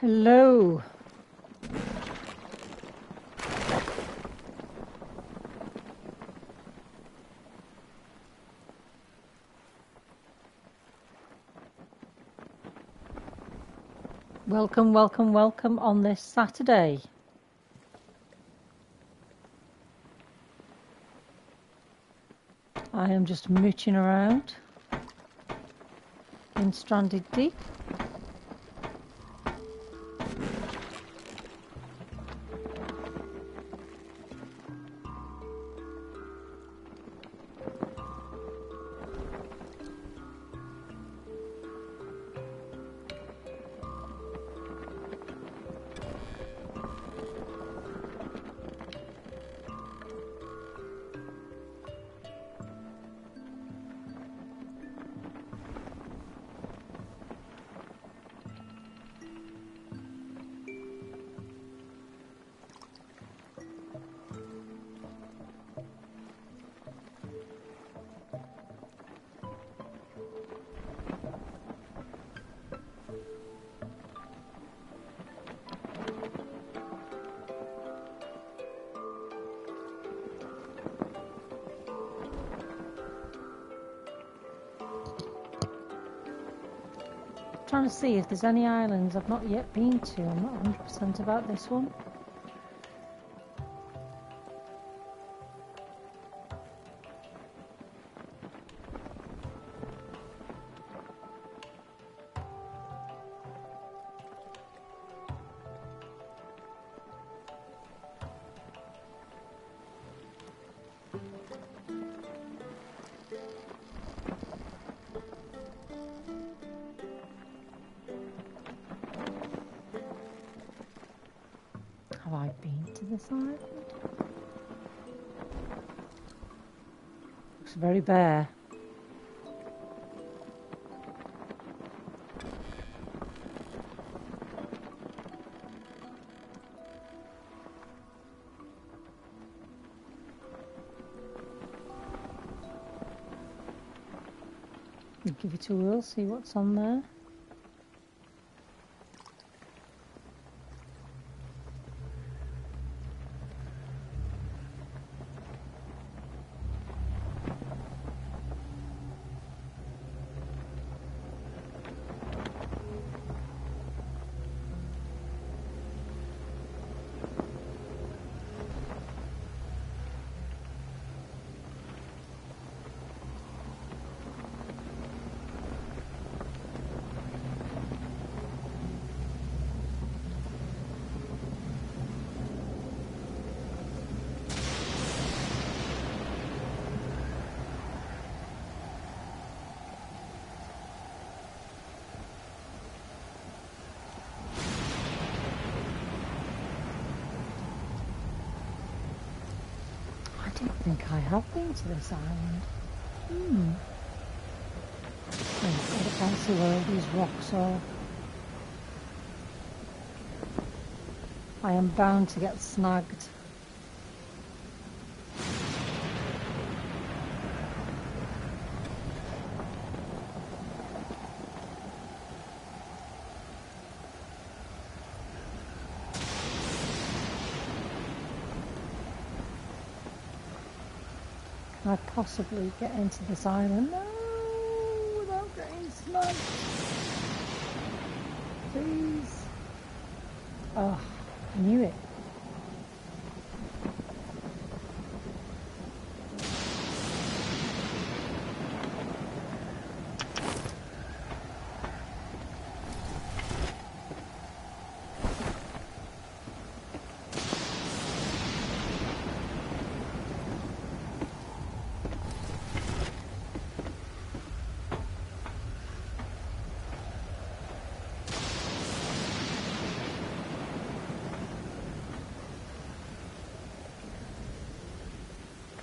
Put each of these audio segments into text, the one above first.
Hello. Welcome, welcome, welcome on this Saturday. I am just mooching around in Stranded Deep. Trying to see if there's any islands I've not yet been to. I'm not 100% about this one. Very bare. Give it a whirl, see what's on there. I don't think I to this island. Hmm. Got to fancy where all these rocks are. I am bound to get snagged. Can I possibly get into this island? No, without getting snagged. Please. Oh, I knew it.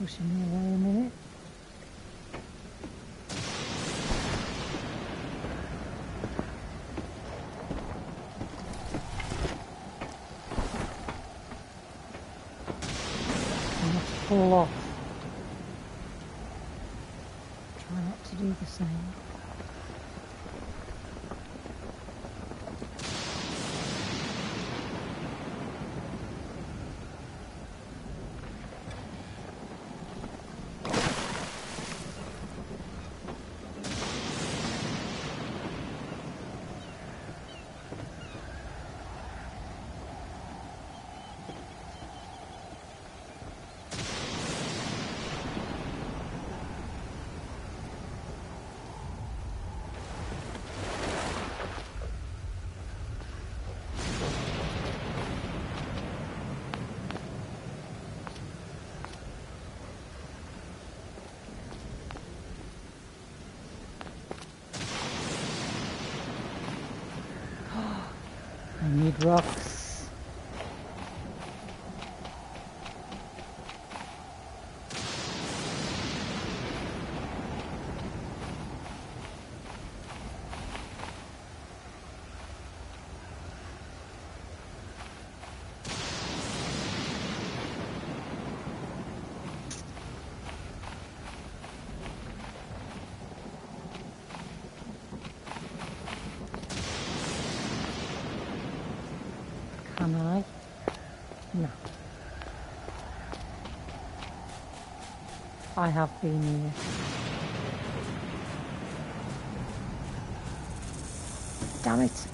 Pushing me away a minute. Fall off. Try not to do the same. I need rocks. Can I? No. I have been here. Damn it.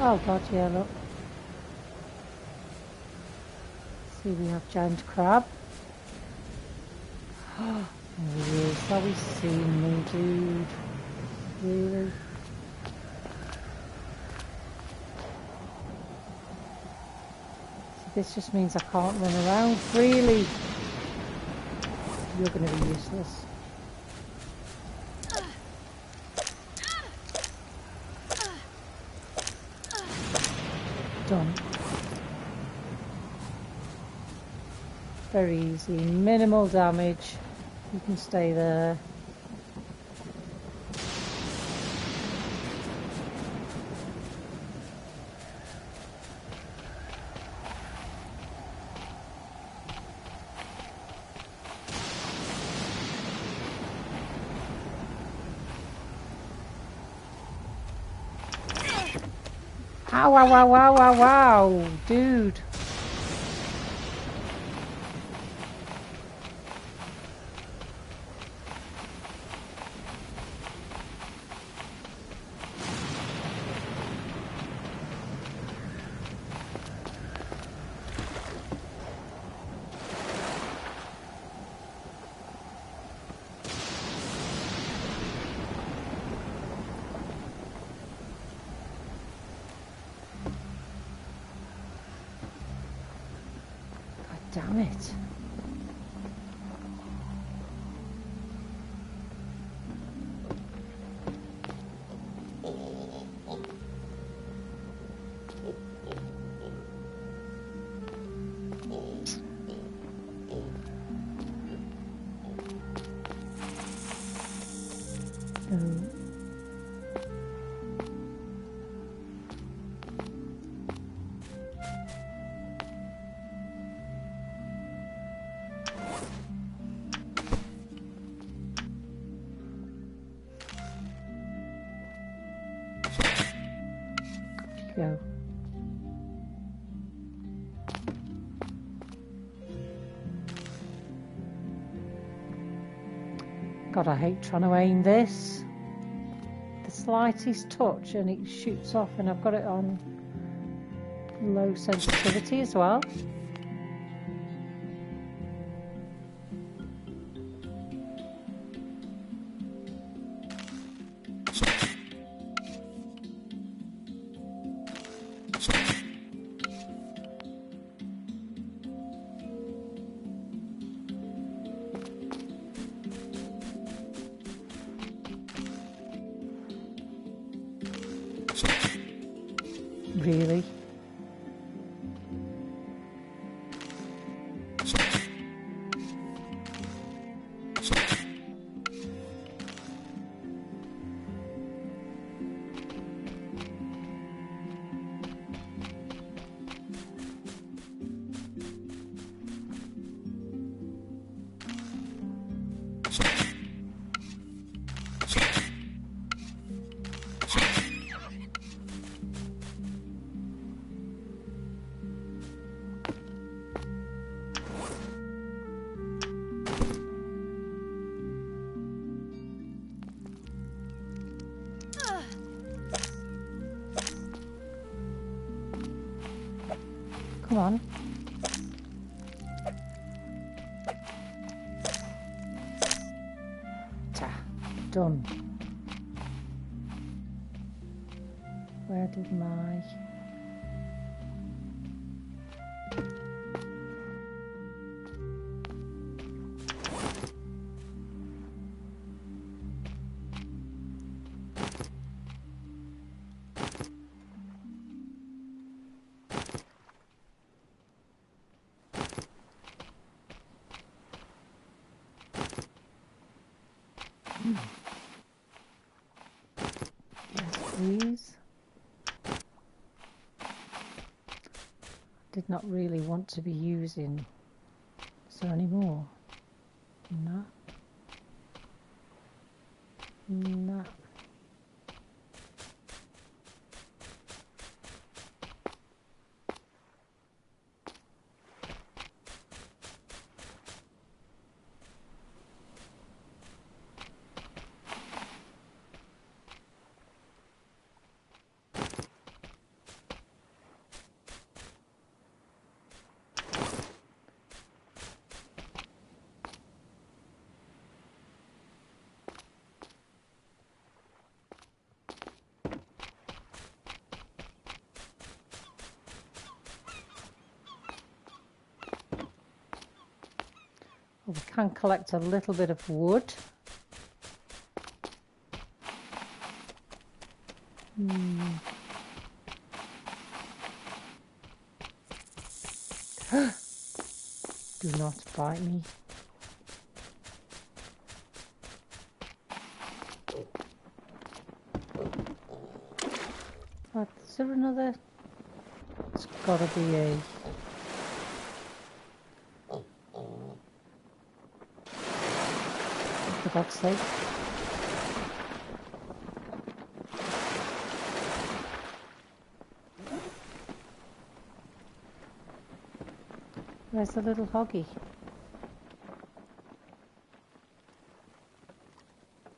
Oh god, yeah, look. See, we have giant crab. He is. Have you seen me, dude? Really? This just means I can't run around freely. You're going to be useless. Done. Very easy. Minimal damage. You can stay there. Wow, wow, wow, wow, wow, dude. God damn it. God, I hate trying to aim this. The slightest touch and it shoots off, and I've got it on low sensitivity as well. Not really want to be using. Is there any more? No. No. We can collect a little bit of wood. Hmm. Do not bite me. Is there another? It's gotta be a... God's sake. Where's the little hoggy?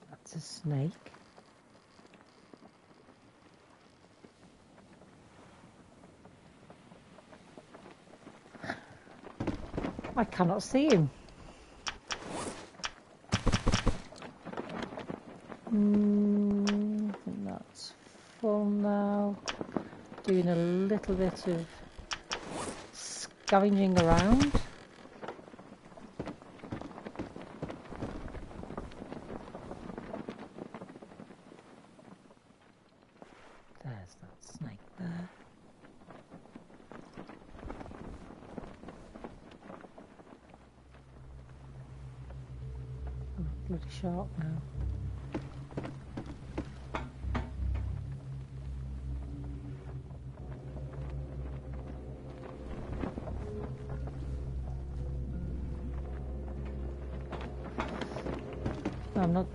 That's a snake. I cannot see him. Mm, I think that's full now. Doing a little bit of scavenging around.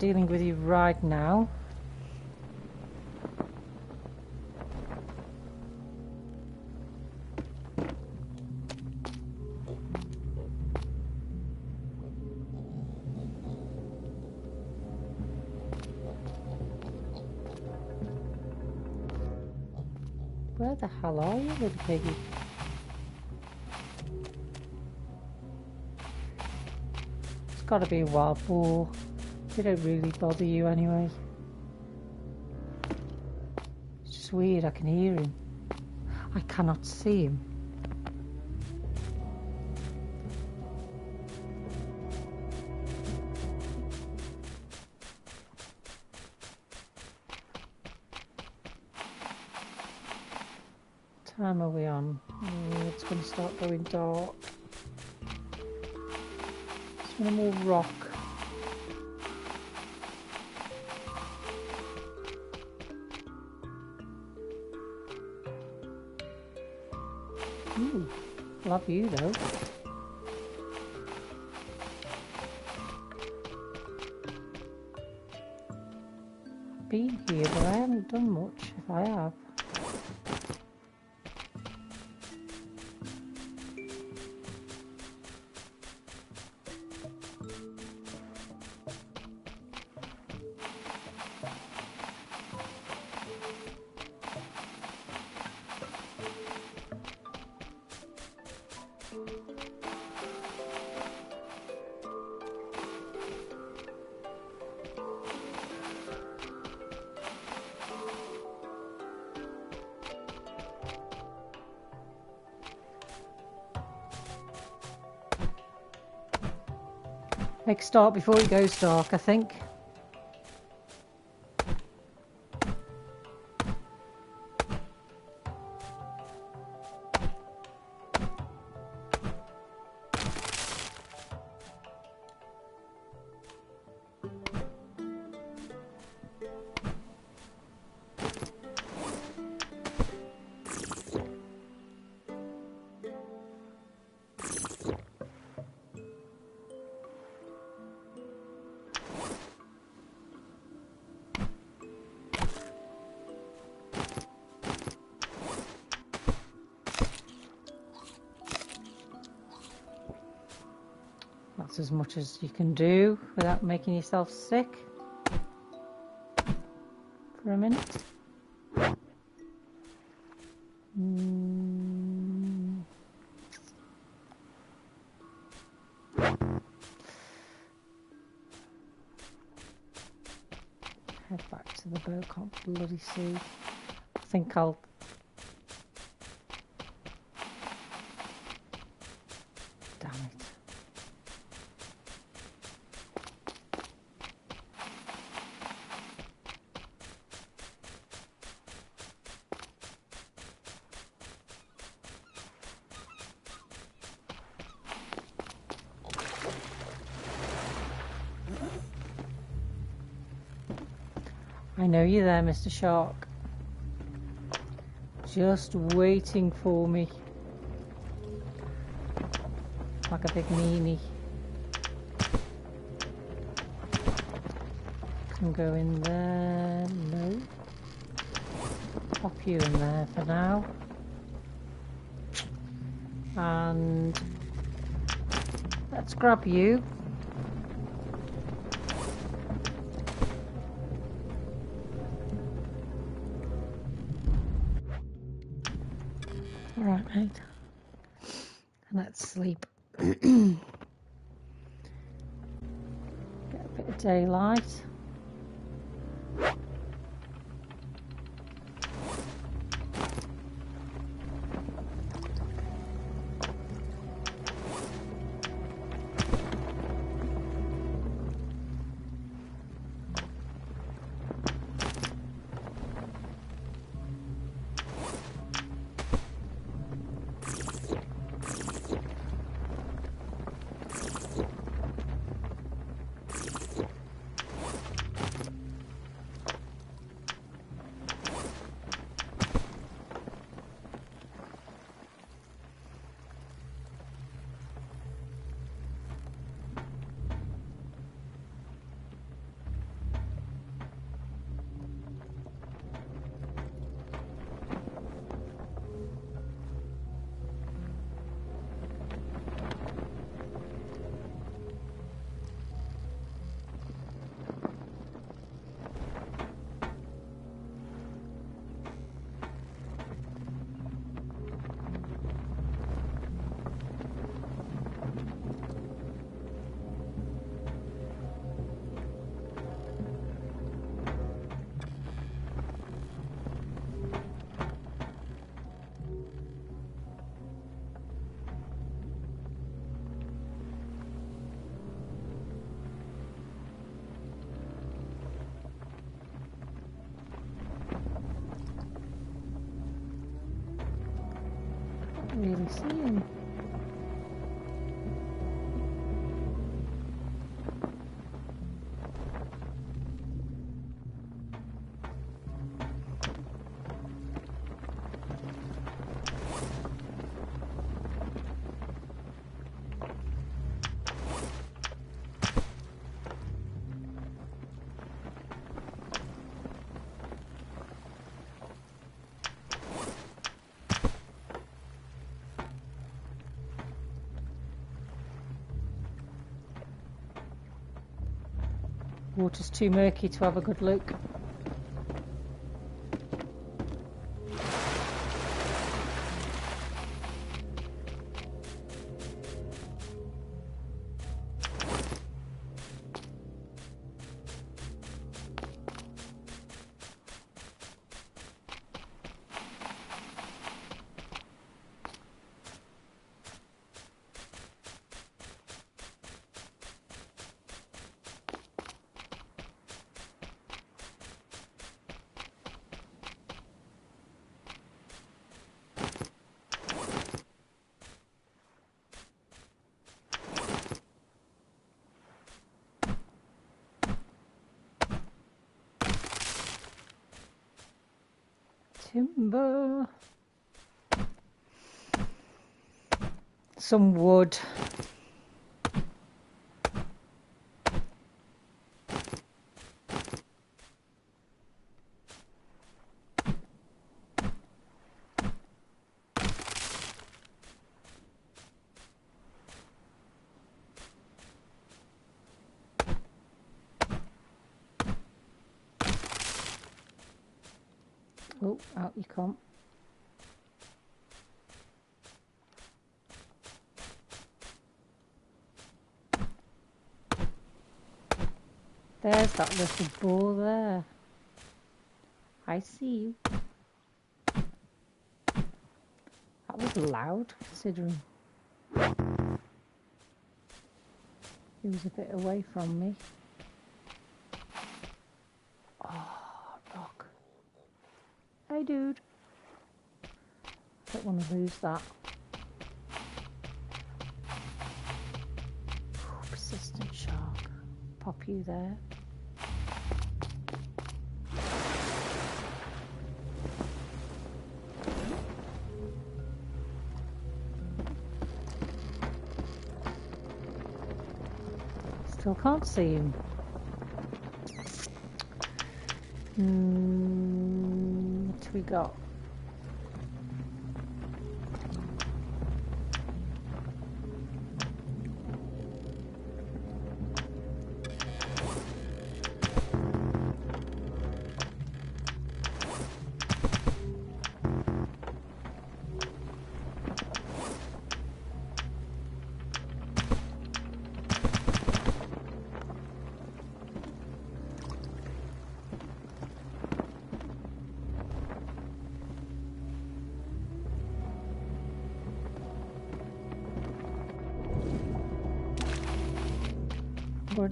Dealing with you right now. Where the hell are you, little piggy? It's gotta be a wild boar. They don't really bother you anyway. It's just weird, I can hear him. I cannot see him. Love you though. Been here, but I haven't done much. If I have. Start before it goes dark, I think. That's as much as you can do without making yourself sick. For a minute. Mm. Head back to the boat, can't bloody see. I think I'll Damn it. Know you're there, Mr. Shark. Just waiting for me. Like a big meanie. Can go in there. No. Pop you in there for now. And let's grab you. Water's too murky to have a good look. Some wood. Oh, out you come. There's that little ball there. I see you. That was loud, considering he was a bit away from me. Ah, oh, rock. Hey, dude. Don't want to lose that. persistent shark. Pop you there. Still can't see him. Mm, what we got?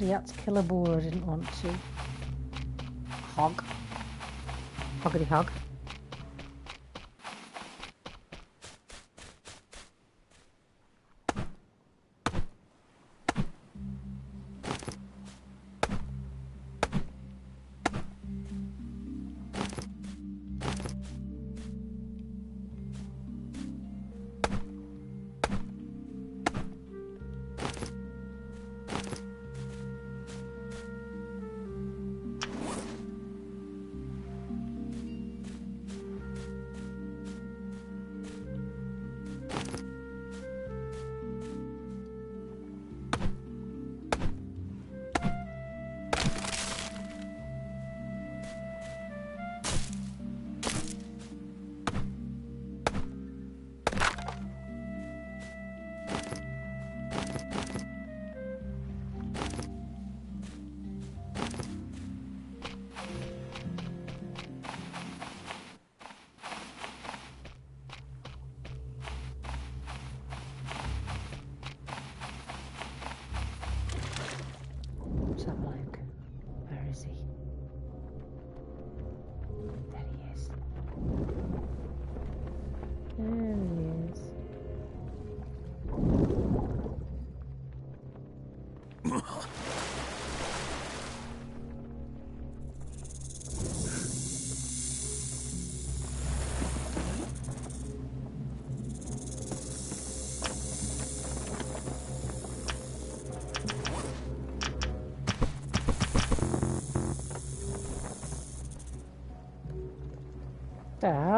Already had to kill a boar I didn't want to. Hog. Hoggity hog.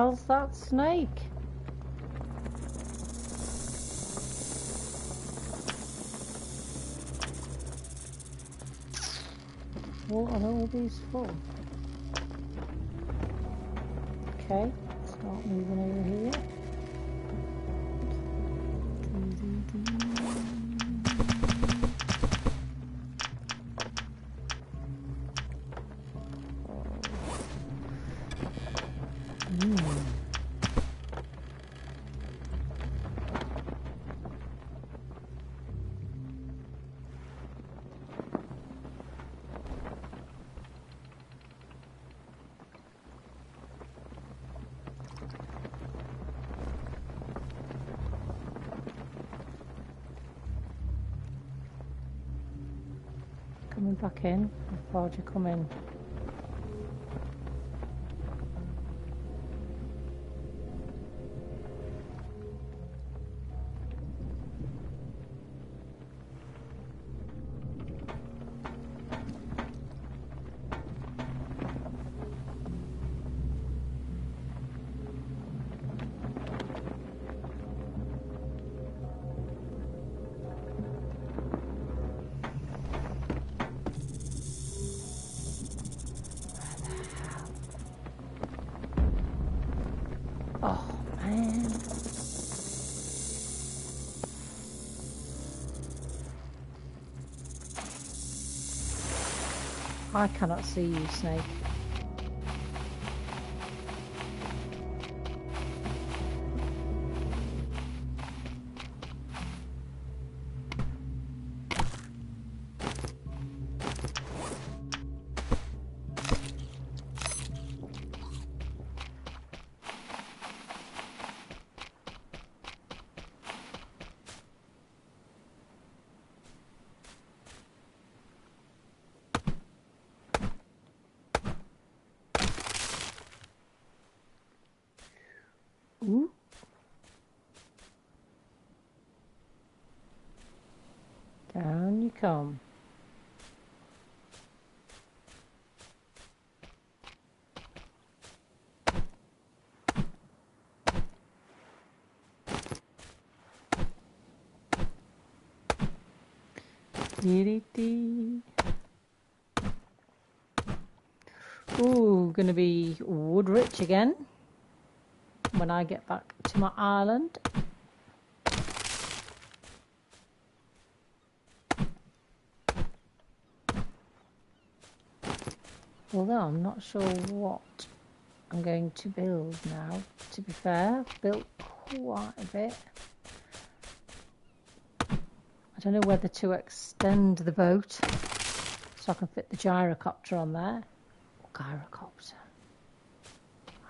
Hell's that snake? What are all these for? Okay, start moving over back in. Why'd you come in? I cannot see you, Snake. Come. Ooh, gonna be wood rich again when I get back to my island. Although I'm not sure what I'm going to build now. To be fair, built quite a bit. I don't know whether to extend the boat so I can fit the gyrocopter on there. Gyrocopter.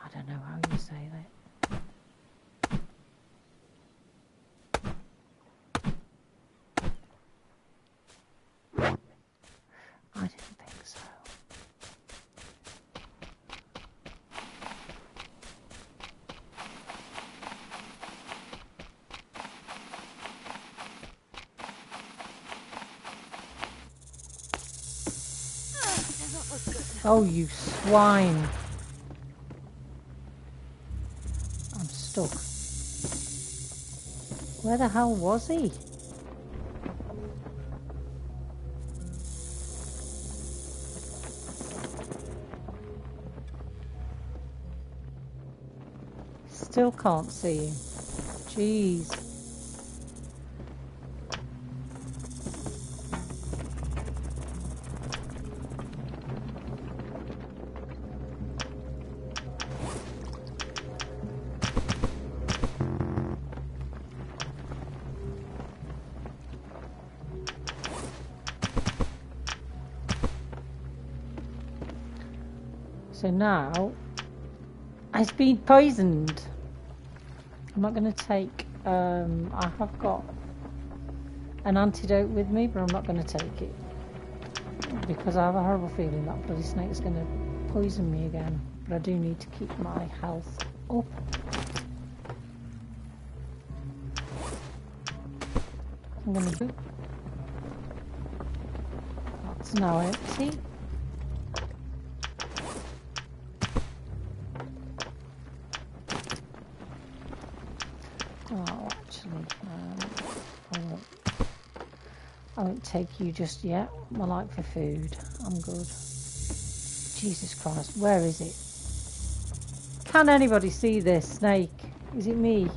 I don't know how you say that. I didn't think so. Doesn't look good. Oh, you swine. I'm stuck. Where the hell was he? Still can't see him. Jeez. Now, it's been poisoned. I'm not going to take. Um, I have got an antidote with me, but I'm not going to take it because I have a horrible feeling that bloody snake is going to poison me again. But I do need to keep my health up. I'm going to do. That's now empty. Oh, actually, um, I won't. I won't take you just yet. I like for food. I'm good. Jesus Christ, where is it? Can anybody see this snake? Is it me?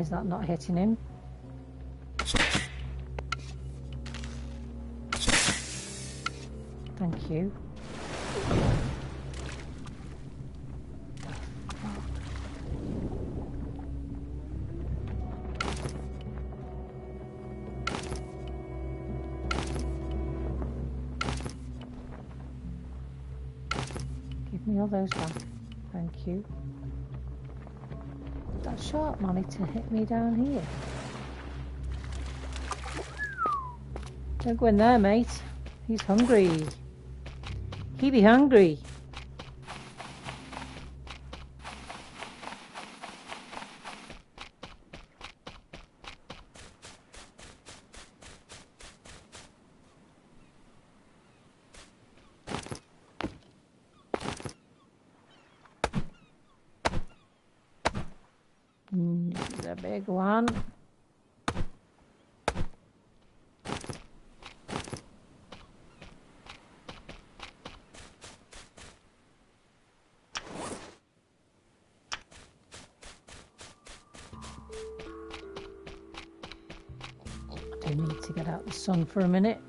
Why is that not hitting him? Thank you. Give me all those back. Thank you. That shark managed to hit me down here. Don't go in there, mate. He's hungry. He be hungry. a one. I do need to get out the sun for a minute.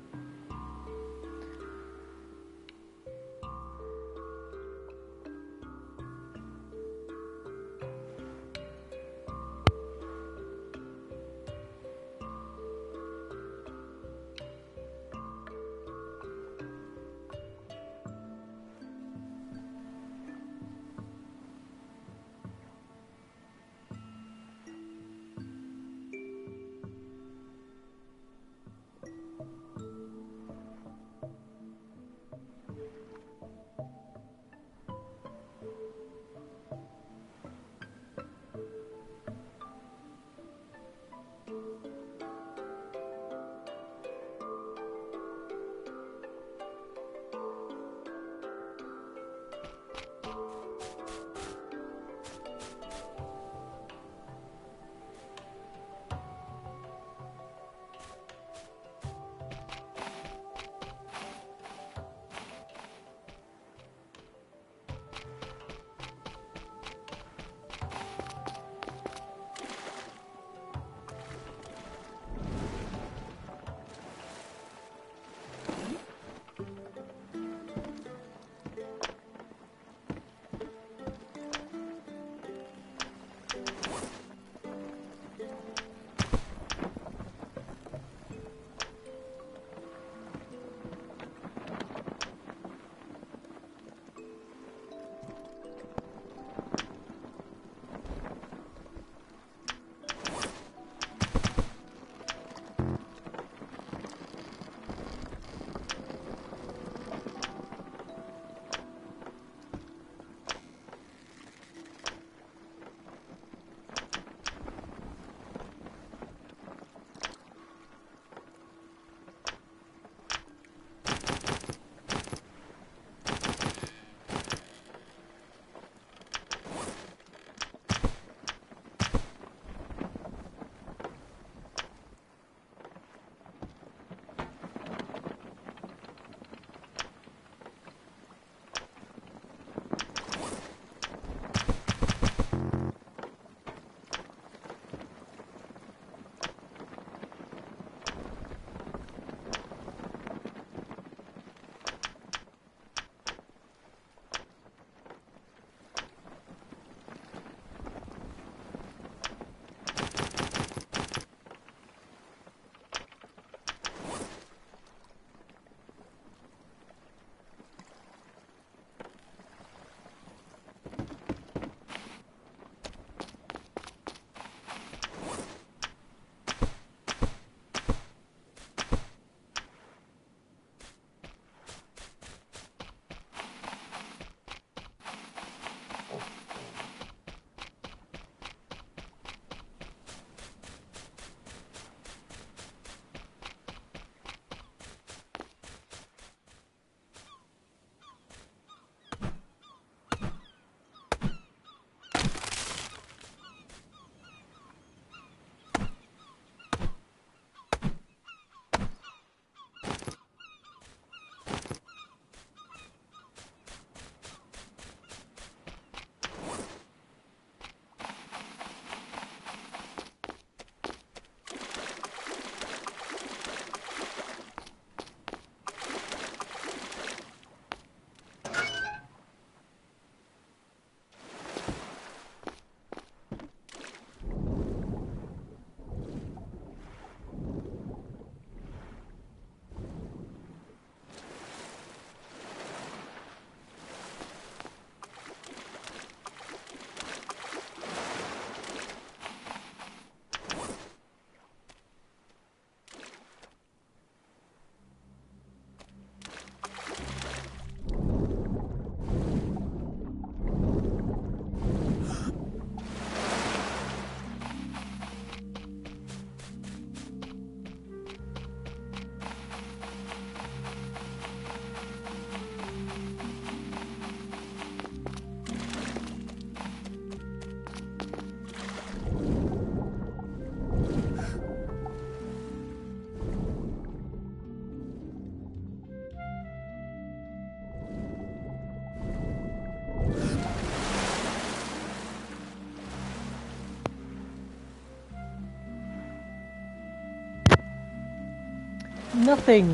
Nothing.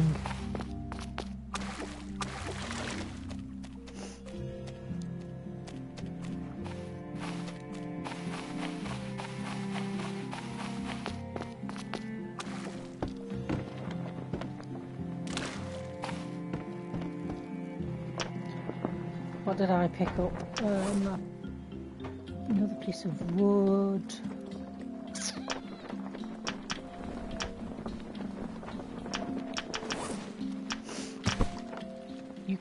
What did I pick up? Um, another piece of wood.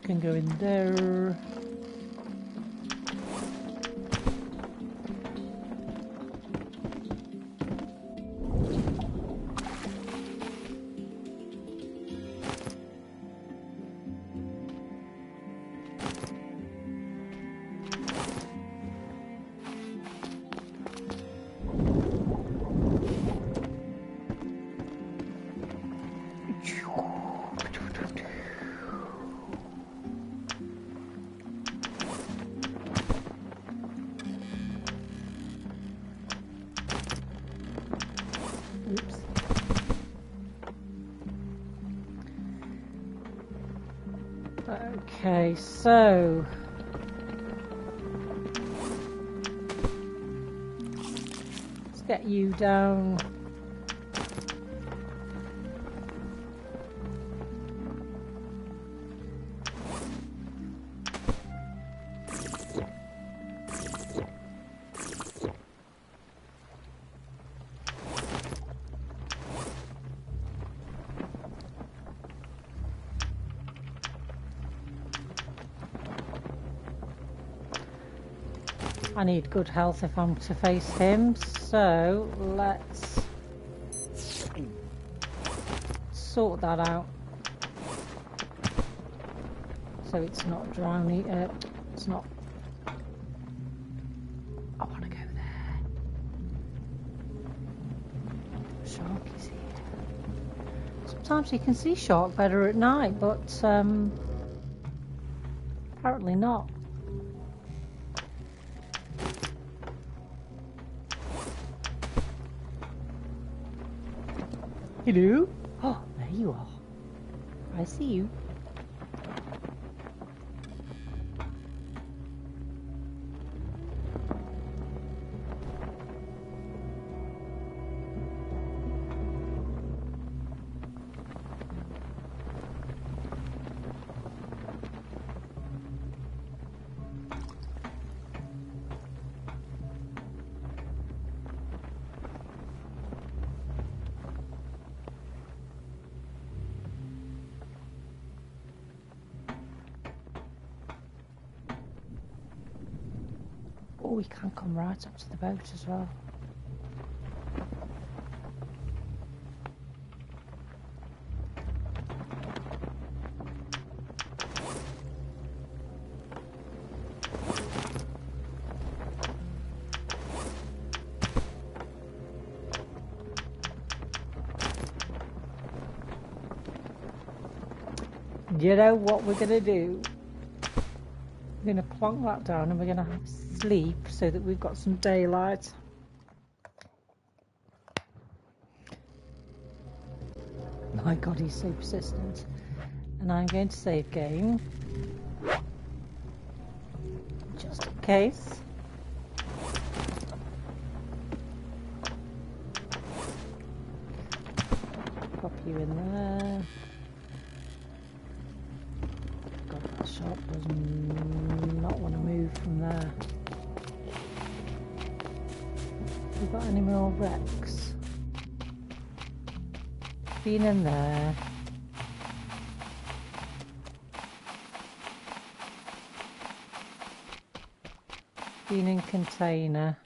Can go in there. So let's get you down. I need good health if I'm to face him, so let's sort that out. So it's not drowning, uh, it's not. I want to go there. Shark is here. Sometimes you can see shark better at night, but um, apparently not. Hello? Oh, there you are. I see you. We can come right up to the boat as well. You know what we're going to do? We're going to plonk that down and we're going to have sleep so that we've got some daylight. My god, he's so persistent. And I'm going to save game. Just in case. Pop you in there. Been in container.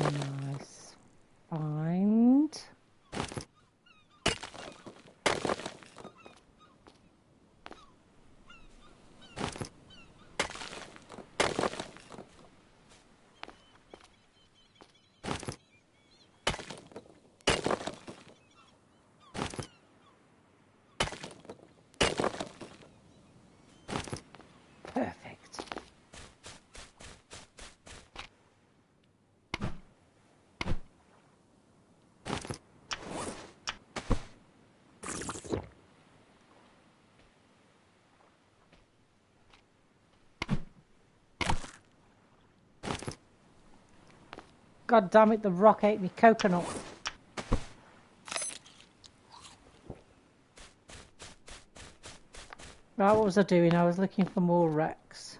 Nice. Fine. God damn it, the rock ate me coconut. Right, what was I doing? I was looking for more wrecks.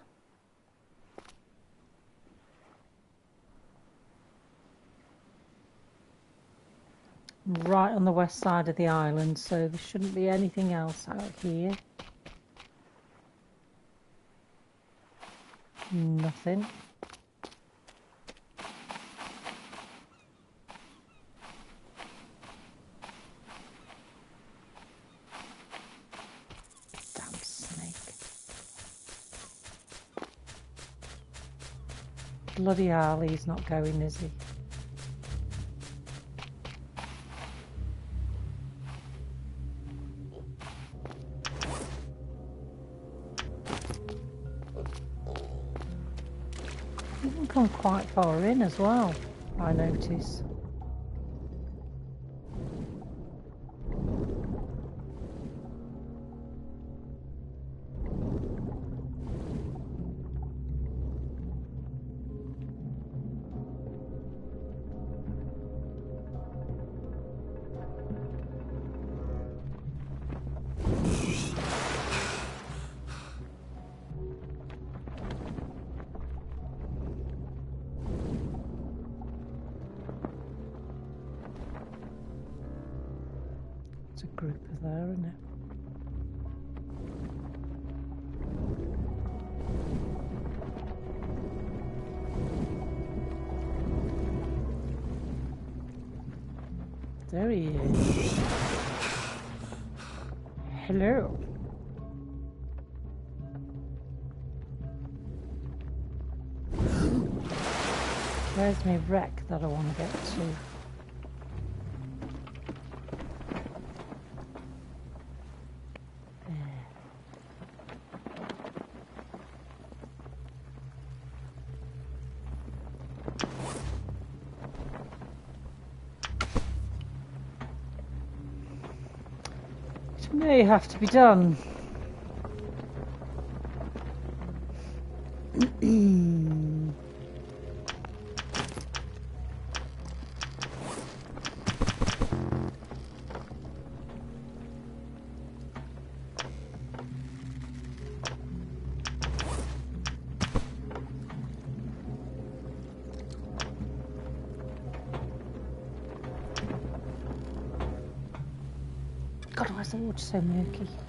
Right on the west side of the island, so there shouldn't be anything else out here. Nothing. Damn snake. Bloody he's not going, is he? You can come quite far in as well, I notice. Group of there, isn't it? There he is. Hello. Where's my wreck that I want to get to? It have to be done. So murky?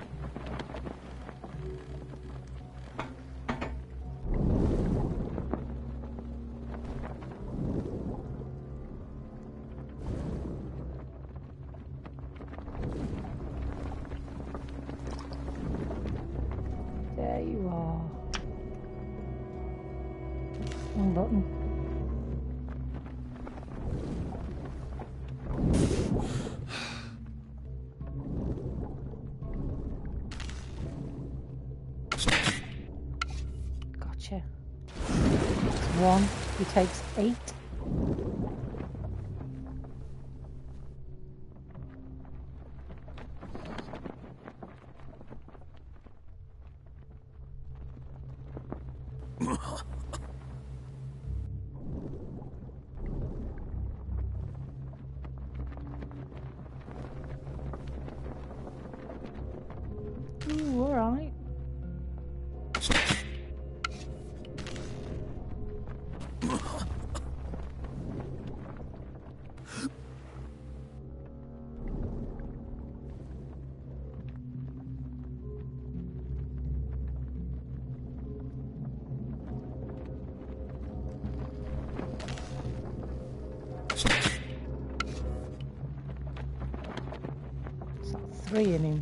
Three in.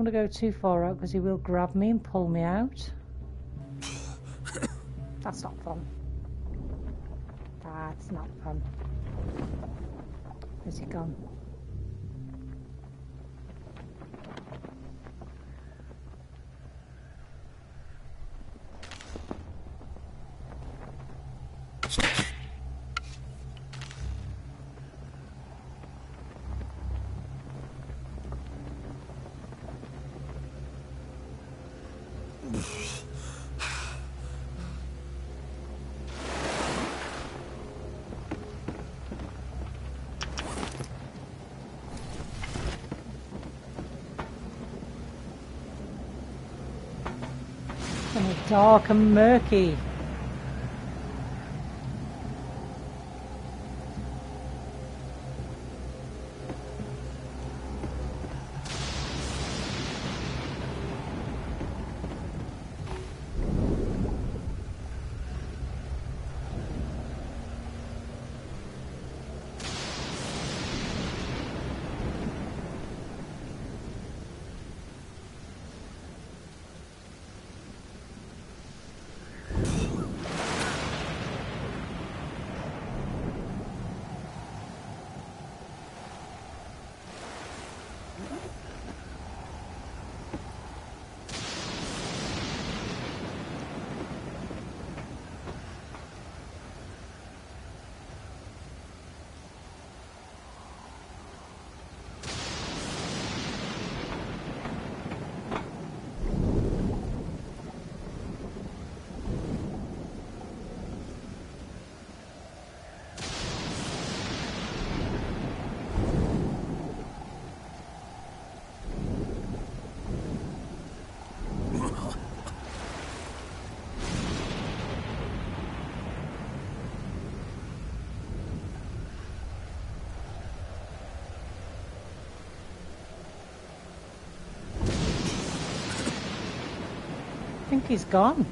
want to go too far out because he will grab me and pull me out. That's not fun. That's not fun. Where's he gone? Dark and murky. He's gone.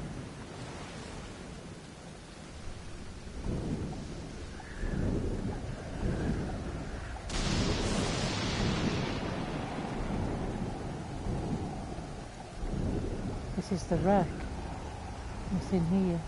This is the wreck. What's in here?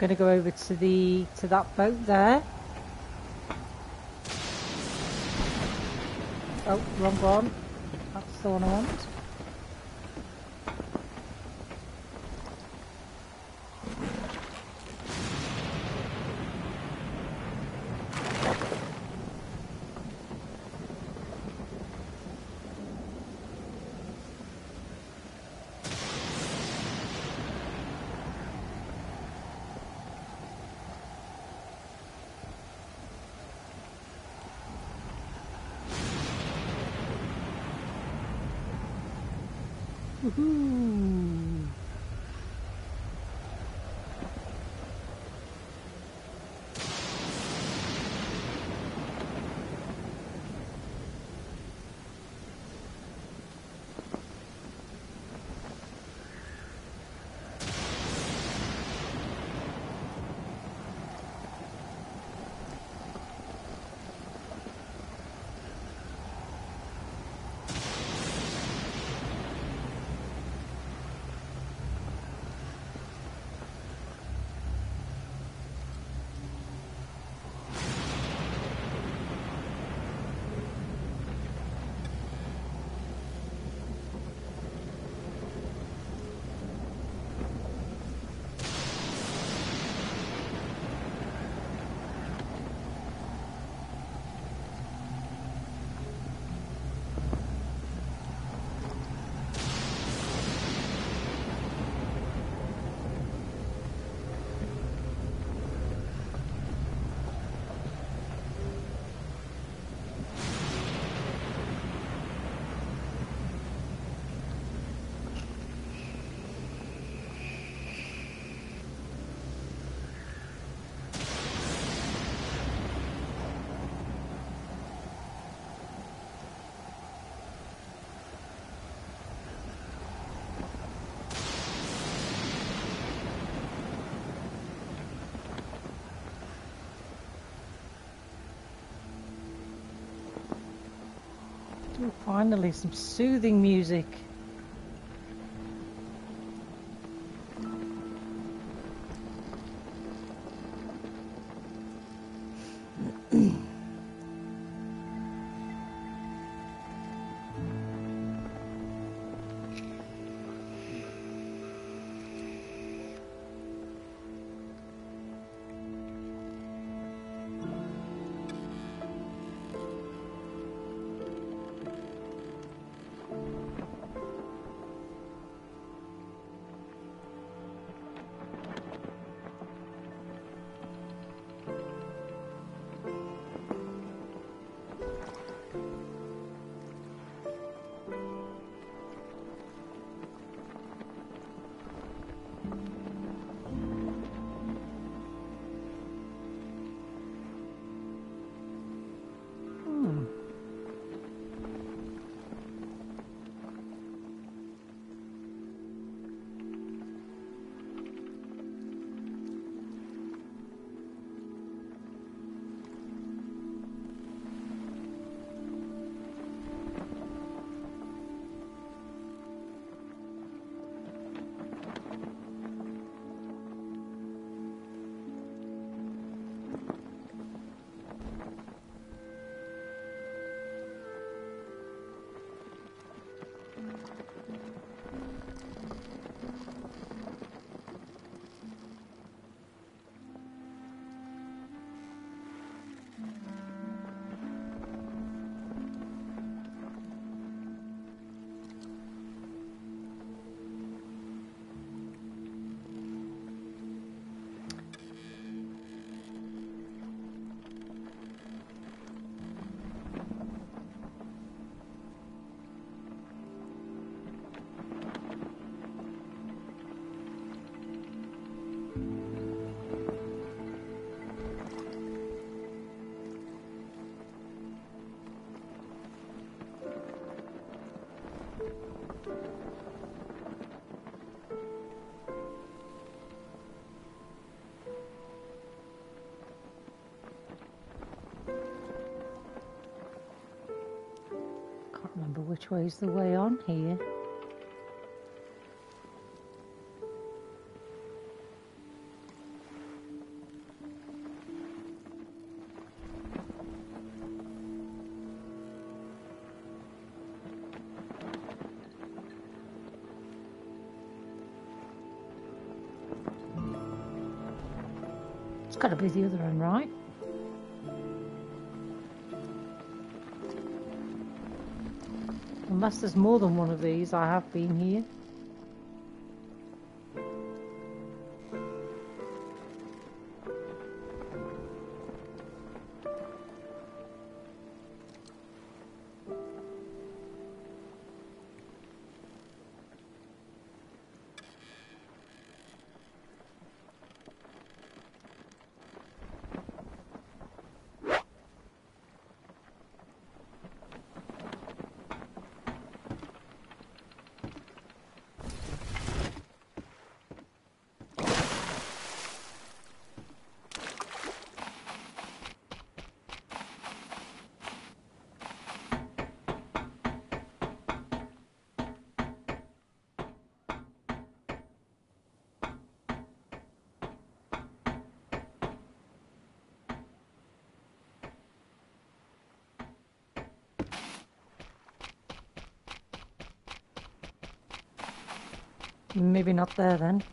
Going to go over to the to that boat there. Oh, wrong one. That's the one I want. Woohoo! Ooh, finally, some soothing music. Which way is the way on here. It's got to be the other one, right? Unless there's more than one of these, I have been here. Maybe not there then.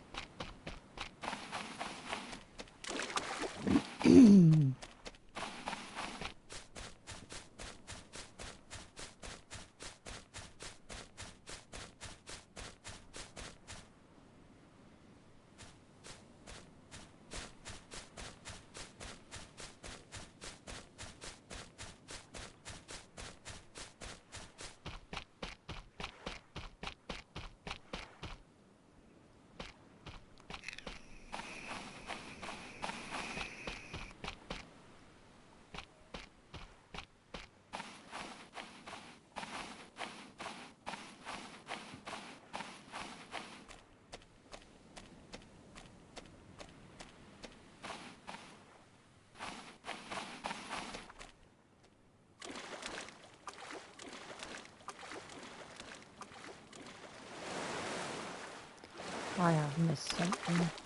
Missed something.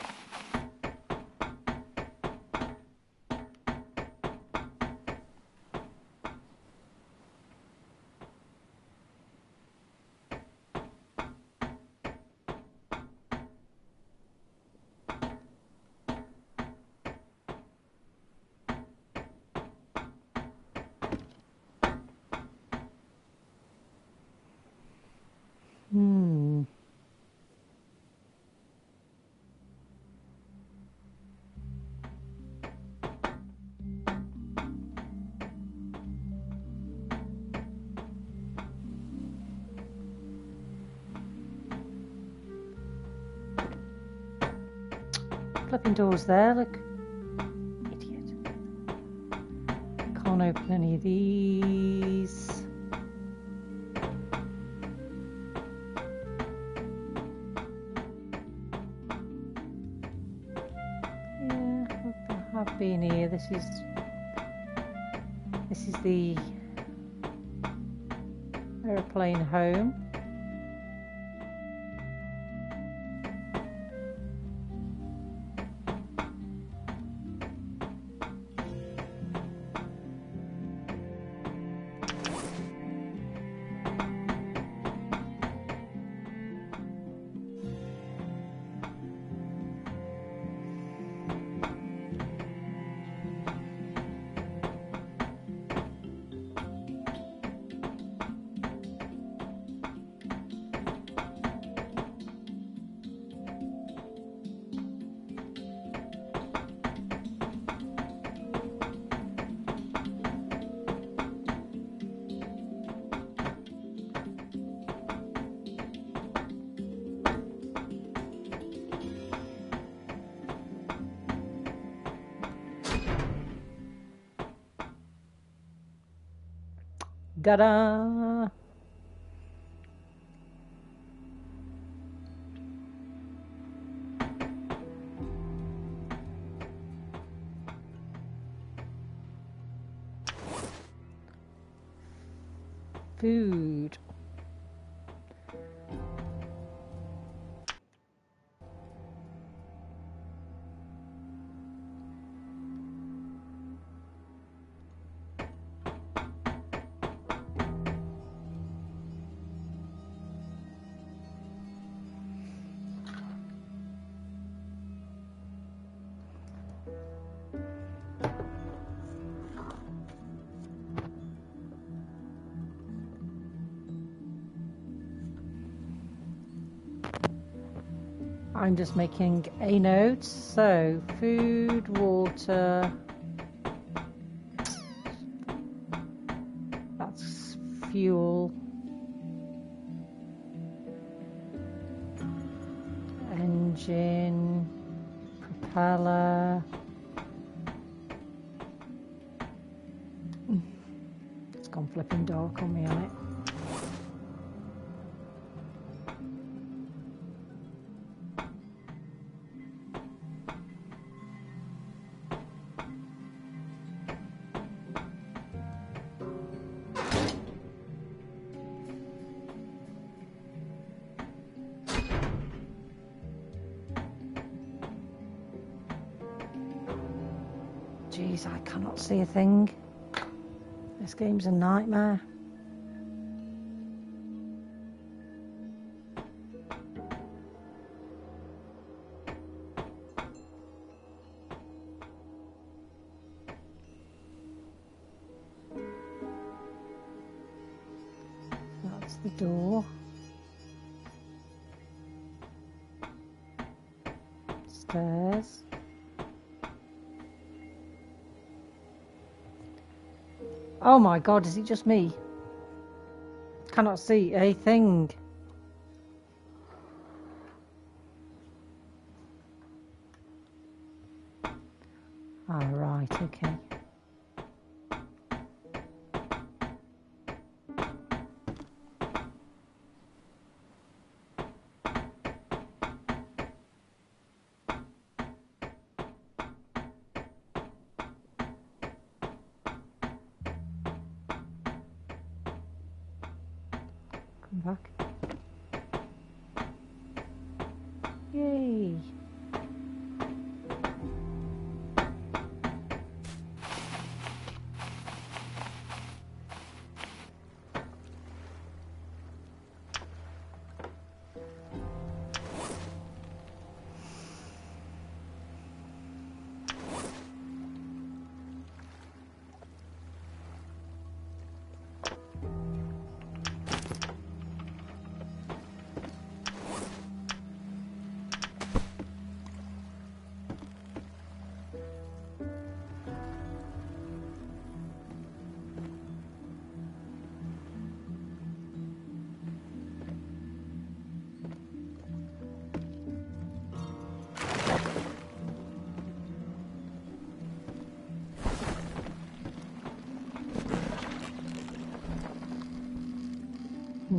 Flipping doors there, look. Idiot. Can't open any of these. Yeah, I've been here. This is this is the aeroplane home. Ta-da! I'm just making a note. So, food, water. Thing. This game's a nightmare. Oh my god, is it just me? Cannot see a thing.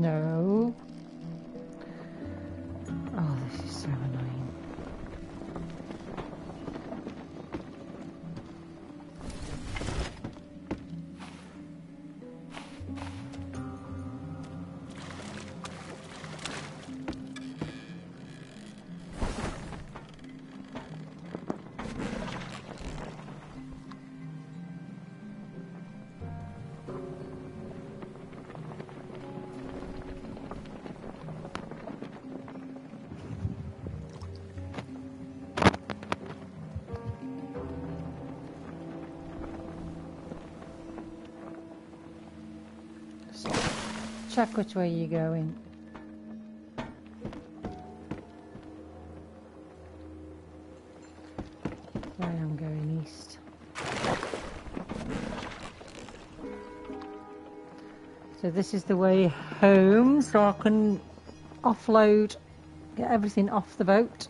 No. Check which way you're going. I am going east. So this is the way home, so I can offload, get everything off the boat.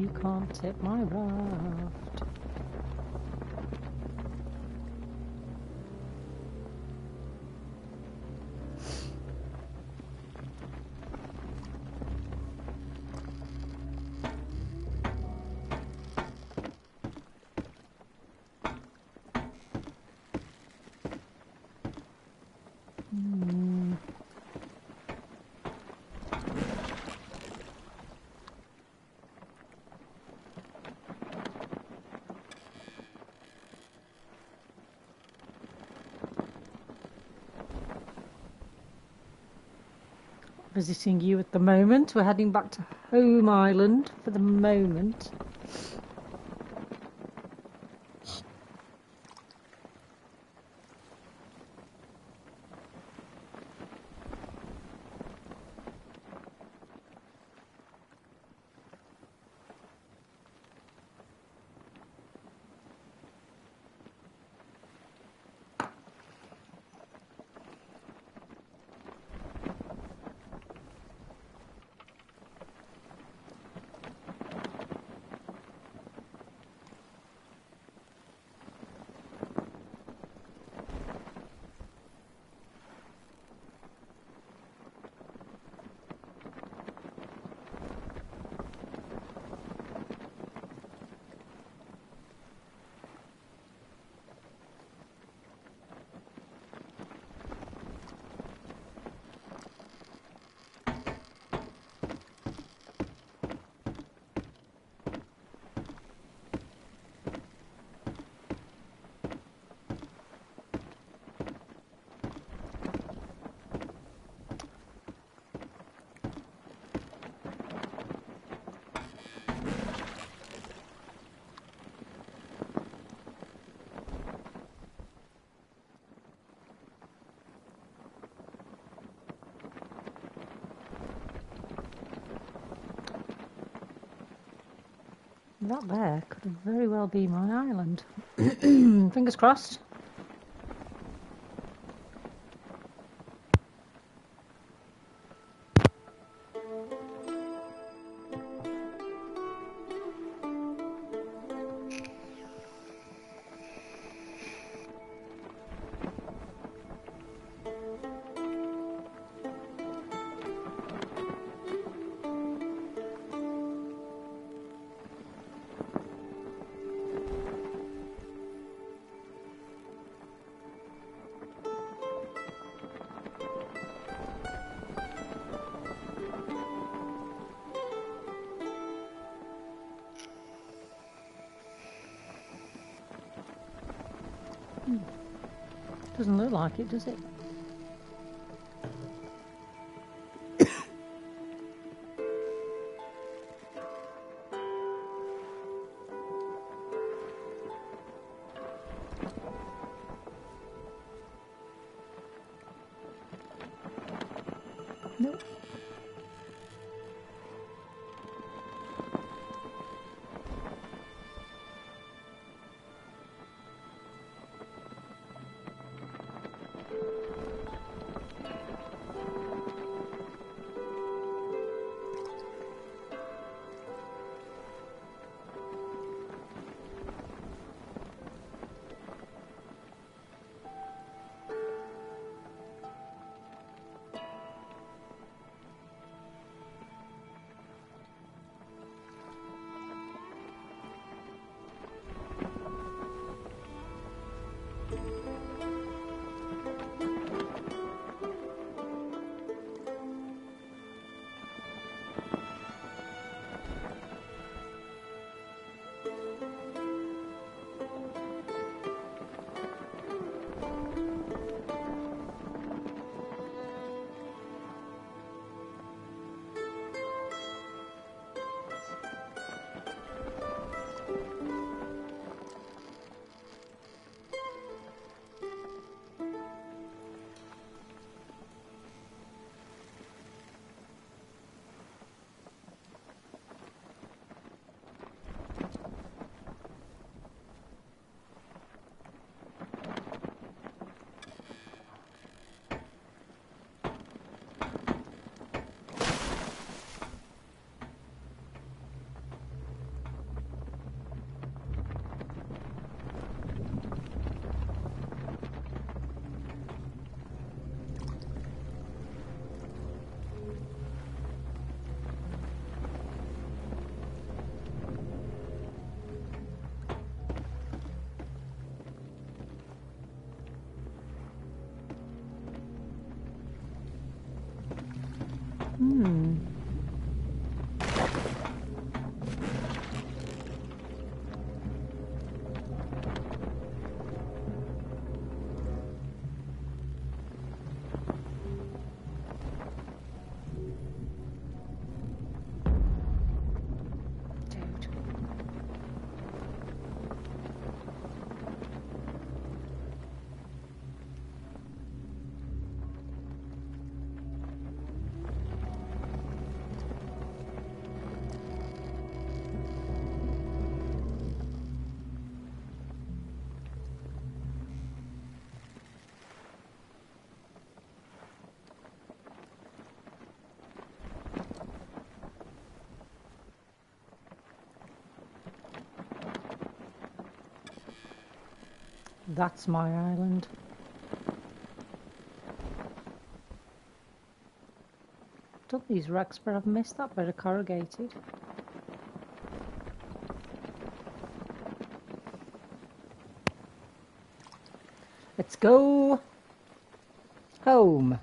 You can't tip my raft. Visiting you at the moment. We're heading back to Home Island for the moment. That there could very well be my island. Fingers crossed. Doesn't look like it, does it? That's my island. Took these wrecks, but I've missed that bit of corrugated. Let's go home.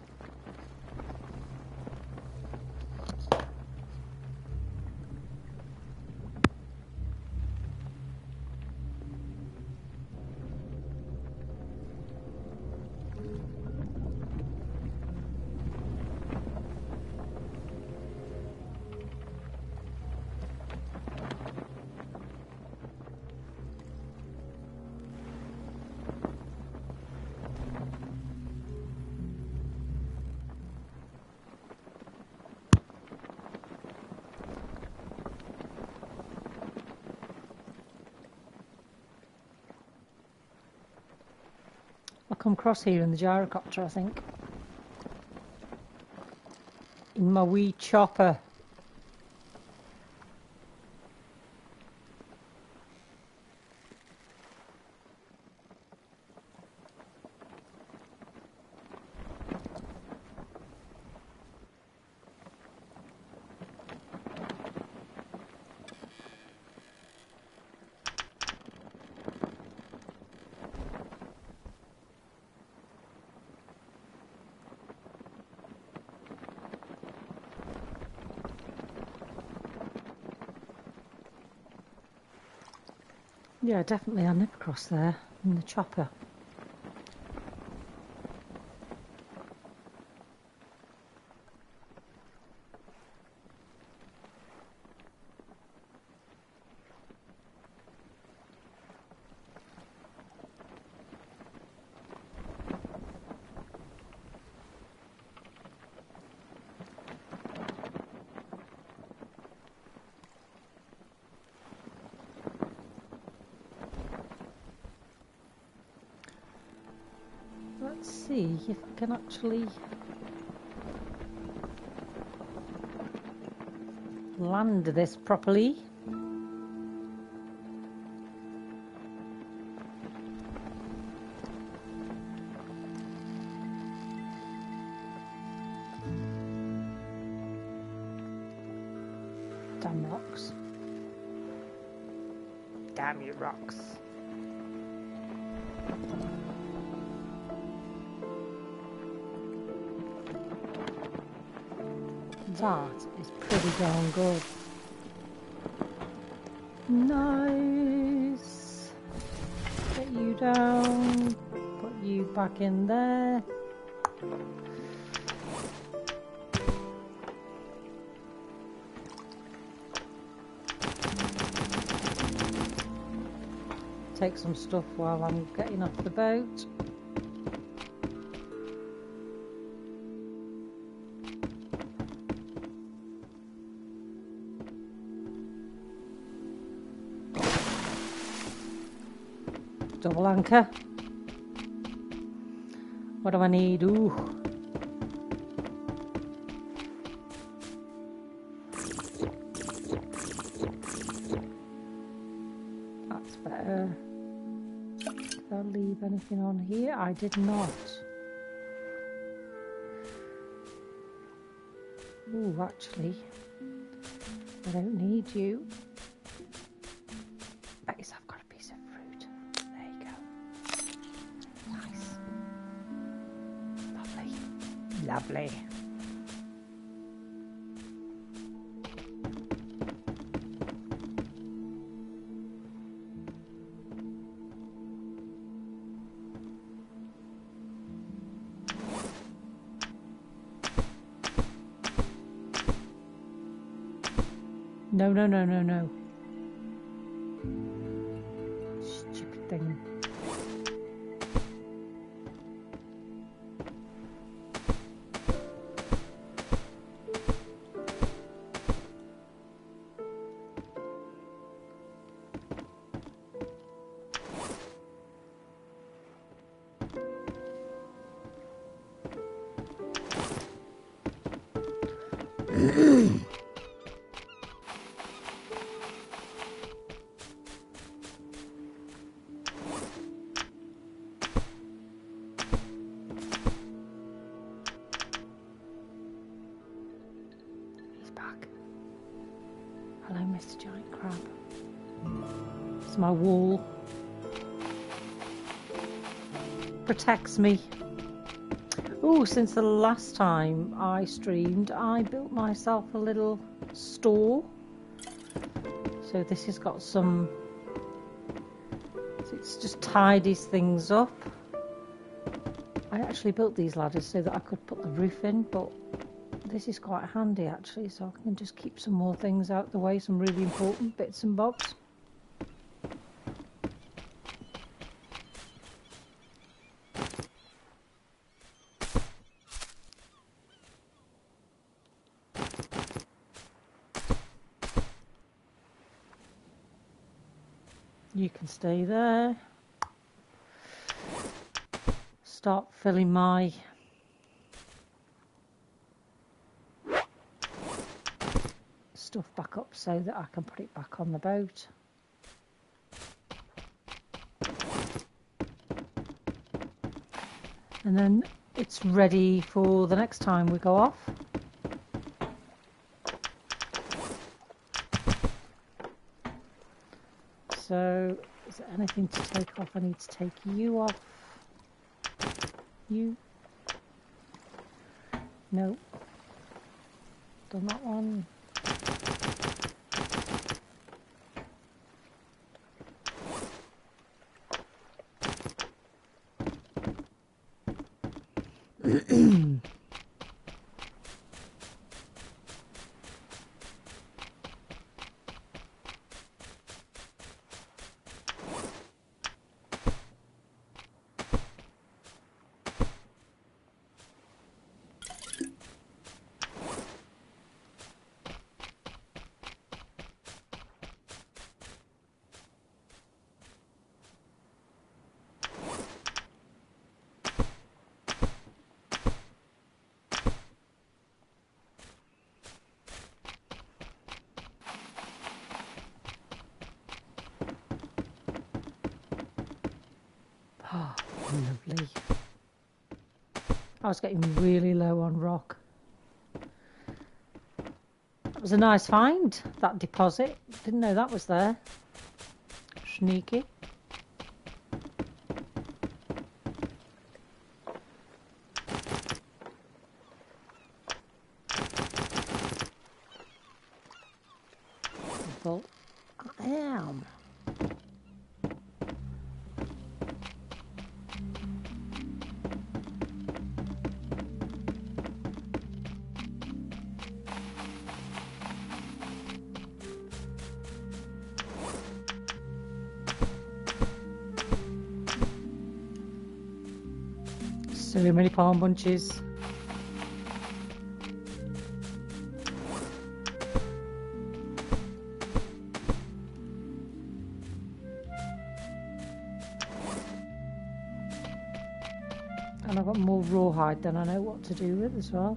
Come across here in the gyrocopter, I think. In my wee chopper. Yeah, definitely. I'll nip across there in the chopper. Let's see if I can actually land this properly. Nice. Get you down. Put you back in there. Take some stuff while I'm getting off the boat. Double anchor. What do I need? Ooh. That's better. Did I leave anything on here? I did not. Ooh, actually, I don't need you. Lovely. No, no, no, no, no. Protects me. Oh, since the last time I streamed, I built myself a little store. So this has got some. It's just tidies things up. I actually built these ladders so that I could put the roof in, but this is quite handy actually, so I can just keep some more things out the way, some really important bits and bobs. You can stay there. Start filling my stuff back up so that I can put it back on the boat. And then it's ready for the next time we go off. So, is there anything to take off? I need to take you off. You. No. Done that one. Oh, lovely. I was getting really low on rock. That was a nice find, that deposit. Didn't know that was there. Sneaky. Palm bunches. And I've got more rawhide than I know what to do with as well.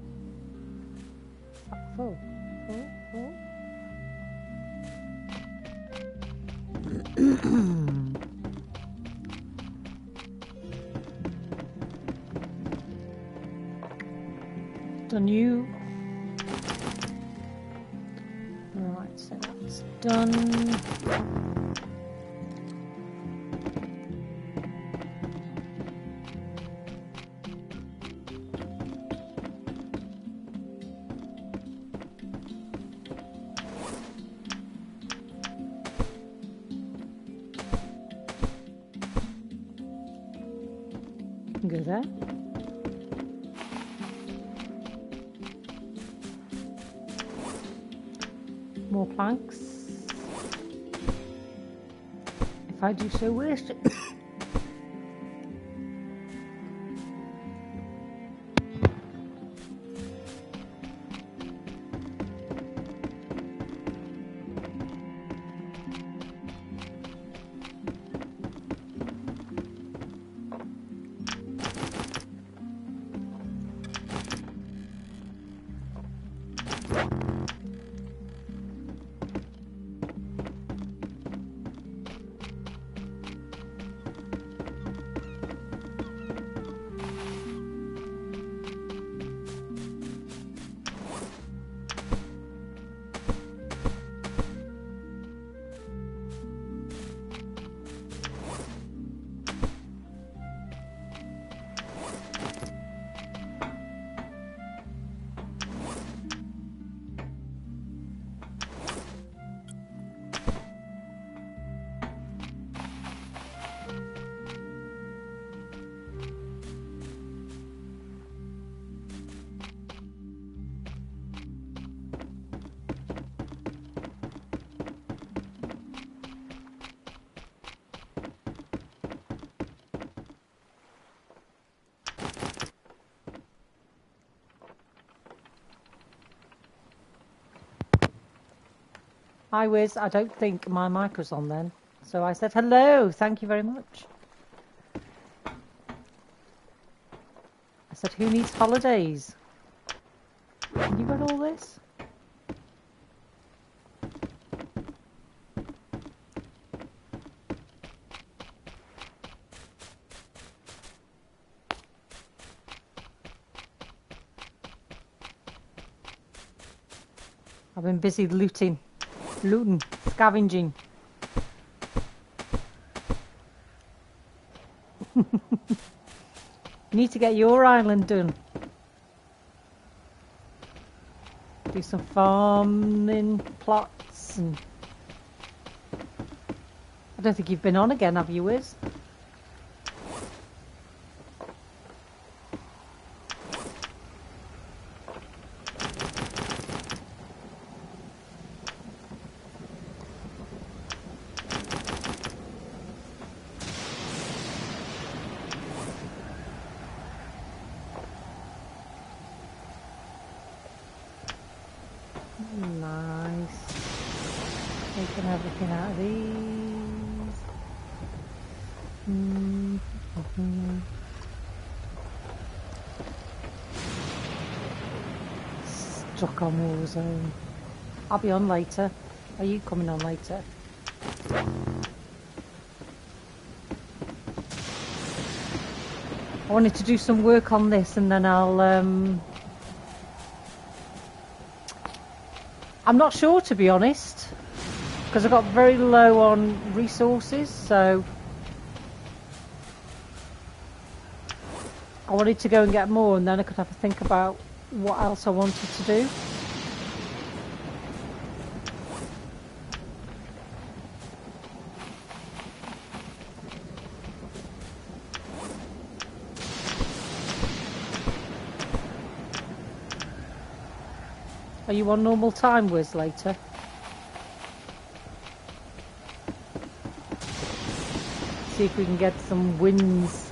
If I Wiz. I don't think my mic was on then. So I said hello. Thank you very much. I said, who needs holidays? You got all this? I've been busy looting, looting, scavenging. need to get your island done. Do some farming plots and. I don't think you've been on again, have you, Wiz? Nice. Taking everything out of these. Mm, mhm. On Warzone. I'll be on later. Are you coming on later? I wanted to do some work on this and then I'll um, I'm not sure to be honest, because I got very low on resources, so I wanted to go and get more, and then I could have a think about what else I wanted to do. Are you on normal time, Wiz, later? See if we can get some wins.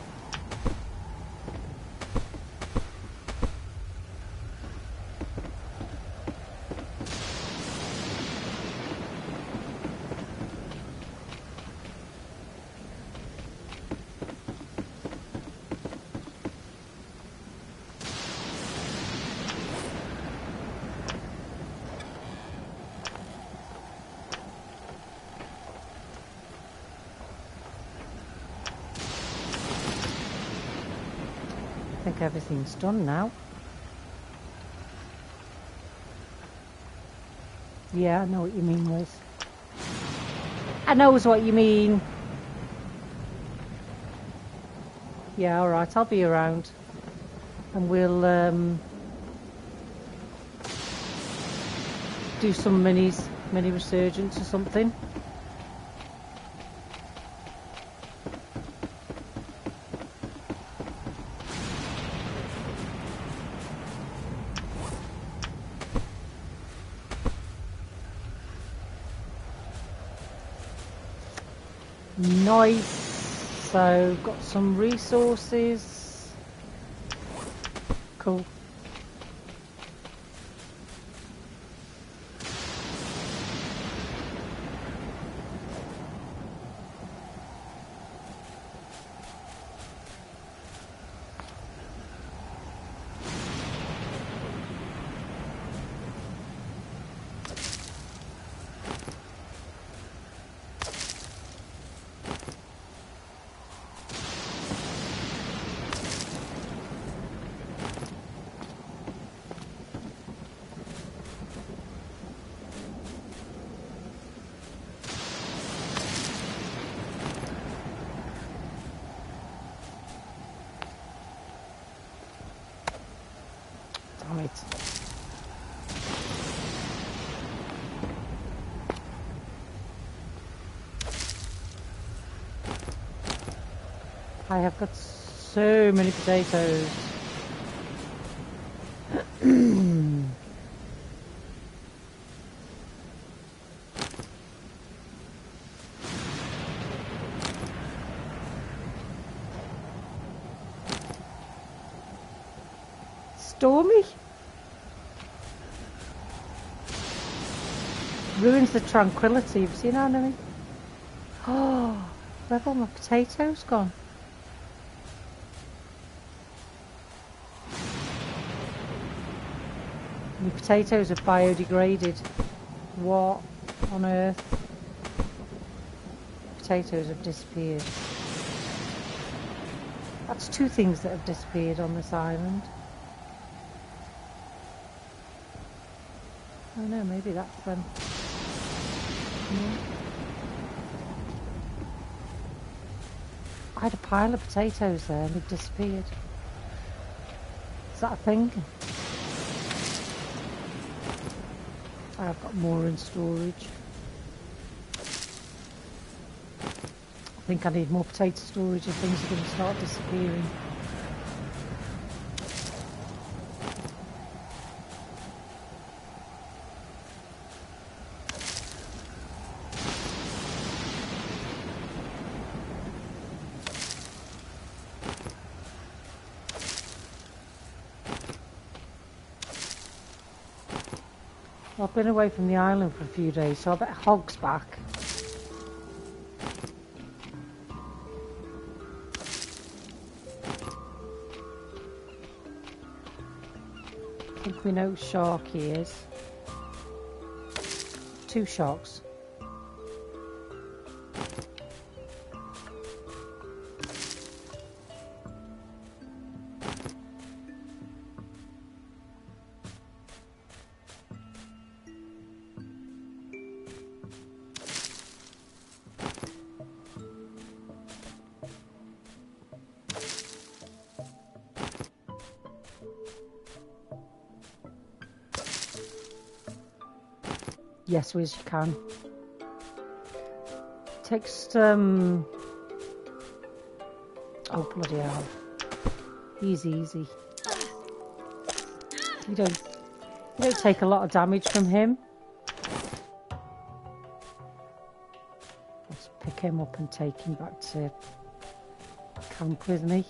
I think everything's done now. Yeah, I know what you mean, Wiz. I knows what you mean. Yeah, alright, I'll be around. And we'll um, do some minis, mini resurgence or something. Nice. So, we've got some resources. Cool. Right. I have got so many potatoes. Stormy? ruins the tranquility. Have you seen I mean? Oh, where've all my potatoes gone? Potatoes have biodegraded. What on earth? Potatoes have disappeared. That's two things that have disappeared on this island. Oh no, maybe that's them. I had a pile of potatoes there and they've disappeared. Is that a thing? I've got more in storage. I think I need more potato storage if things are going to start disappearing. Been away from the island for a few days, so I bet Hog's back. I think we know shark is. Two sharks. Yes, as you can. Takes um. Oh bloody hell! Easy, easy. You don't. You don't take a lot of damage from him. Let's pick him up and take him back to camp with me.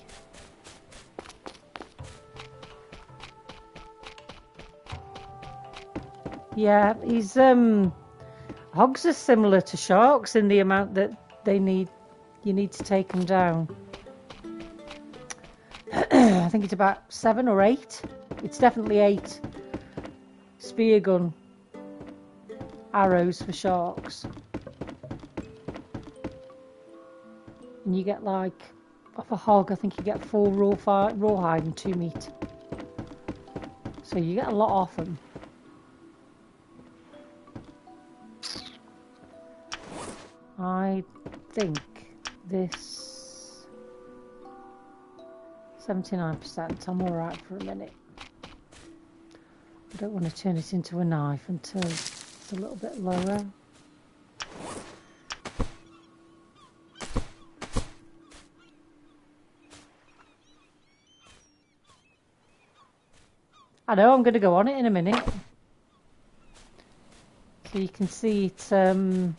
Yeah, he's um hogs are similar to sharks in the amount that they need you need to take them down. I think it's about seven or eight. It's definitely eight spear gun arrows for sharks. And you get like off a hog, I think you get four raw fi- rawhide and two meat. So you get a lot off them. Think this 79%, I'm alright for a minute. I don't want to turn it into a knife until it's a little bit lower. I know, I'm going to go on it in a minute. So you can see it's um,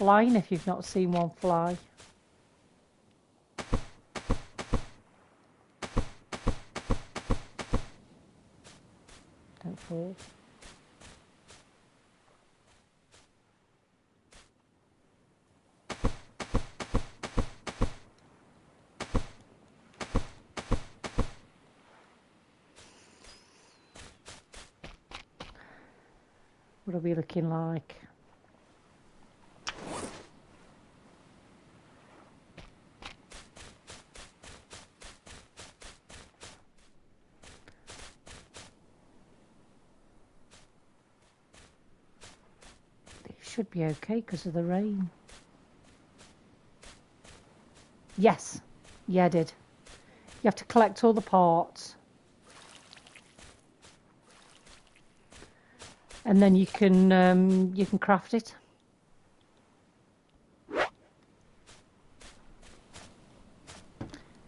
flying if you've not seen one fly. Don't fall. What are we looking like? It should be okay because of the rain. Yes. Yeah, I did. You have to collect all the parts. And then you can um, you can craft it.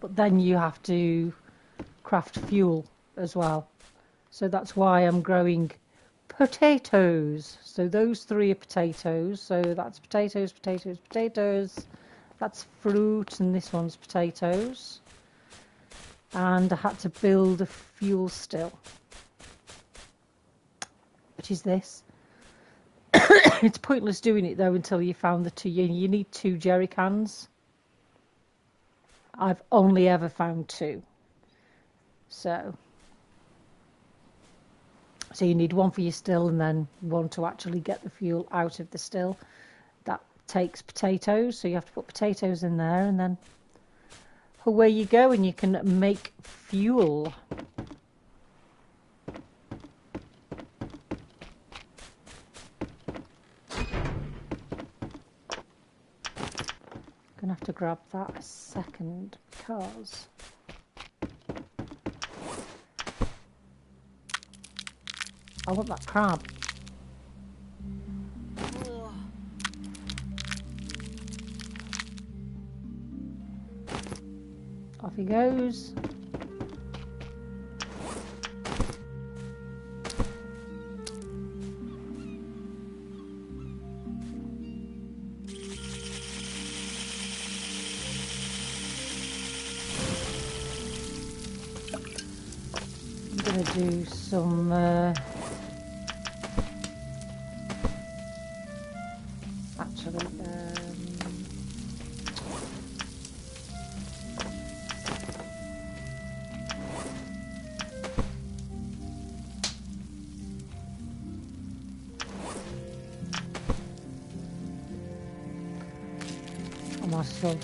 But then you have to craft fuel as well. So that's why I'm growing potatoes. So those three are potatoes. So that's potatoes, potatoes, potatoes. That's fruit, and this one's potatoes. And I had to build a fuel still. which is this. it's pointless doing it though until you found the two. You, need two jerry cans. I've only ever found two. So, so you need one for your still and then one to actually get the fuel out of the still. That takes potatoes, so you have to put potatoes in there and then away you go and you can make fuel. Gonna have to grab that a second because I want that crab. Off he goes. I'm gonna do some. Uh,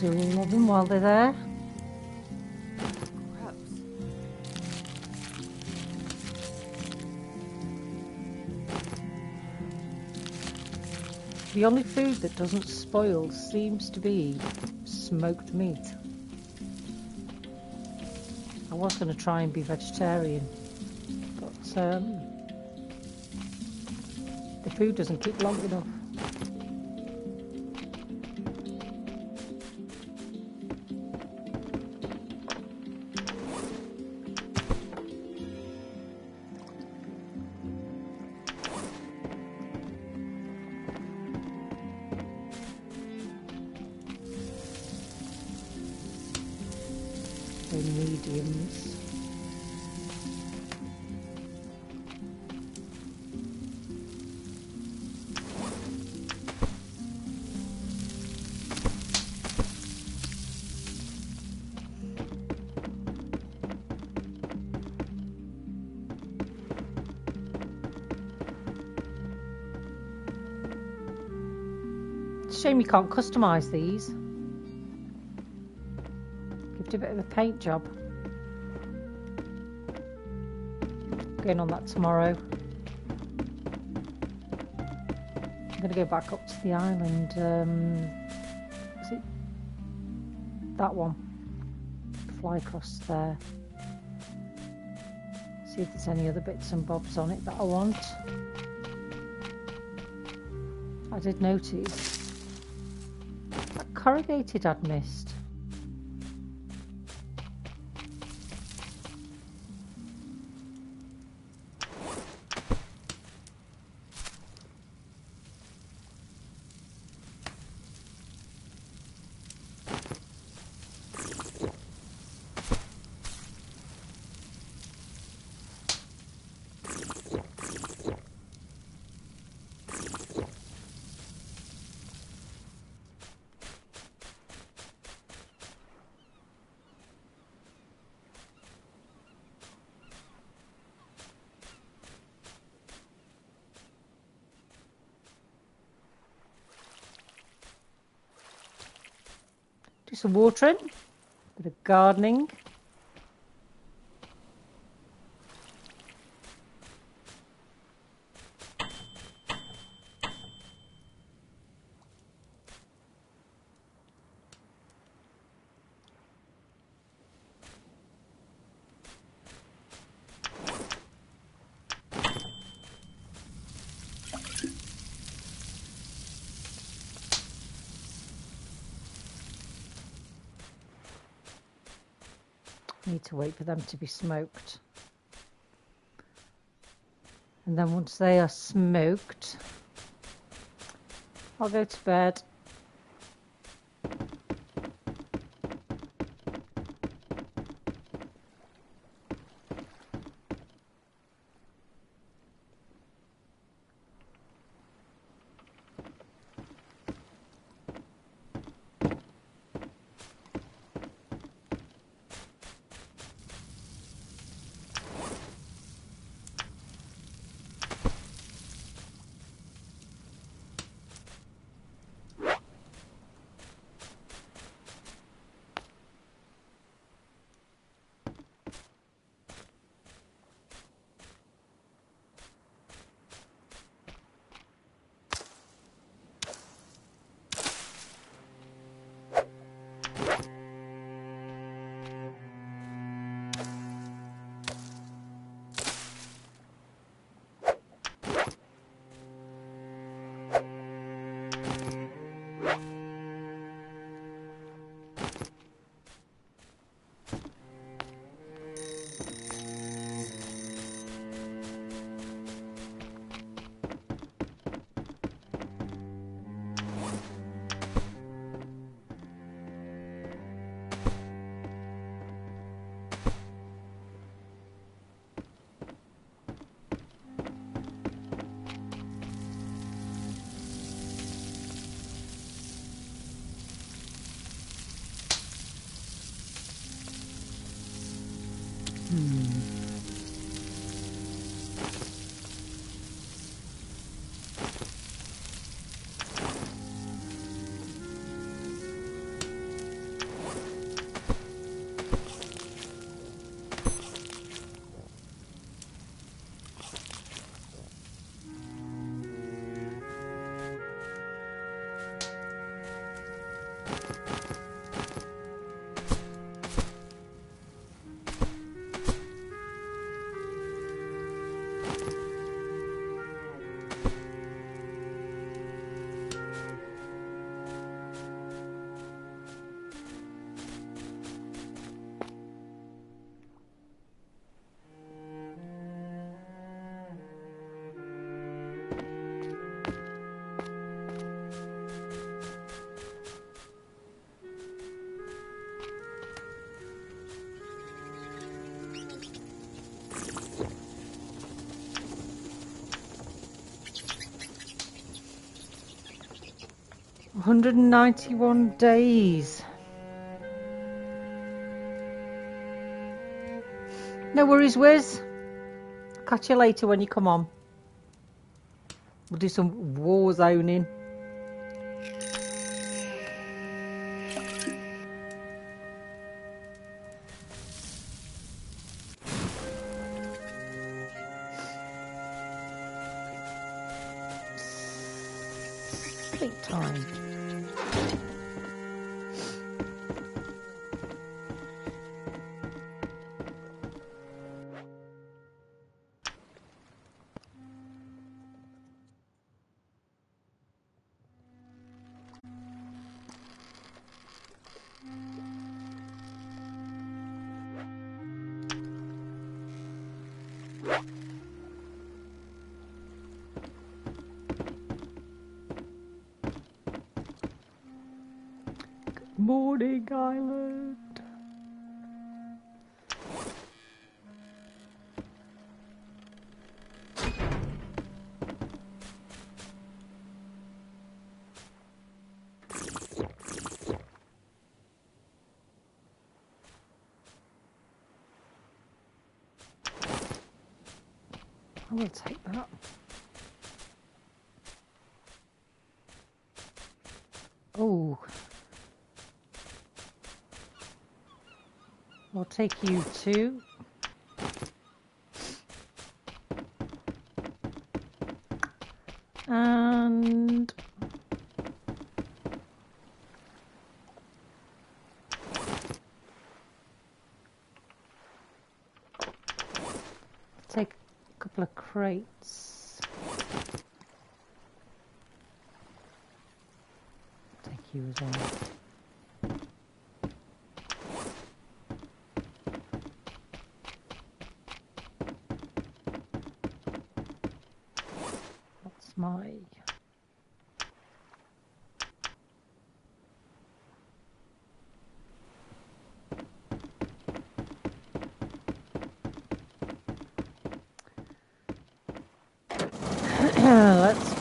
I might do all them while they're there. The only food that doesn't spoil seems to be smoked meat. I was going to try and be vegetarian, but um, the food doesn't keep long enough. Shame you can't customise these. Give it a bit of a paint job. Going on that tomorrow. I'm going to go back up to the island. Um, is it that one? Fly across there. See if there's any other bits and bobs on it that I want. I did notice corrugated I'd missed. Some watering, a bit of gardening. Need to wait for them to be smoked. And then once they are smoked, I'll go to bed. Hmm. 191 days. No worries, Wiz. Catch you later when you come on. We'll do some war zoning. Island. I will take that. Oh. Take you to. And. Take a couple of crates. Take you as well. What's my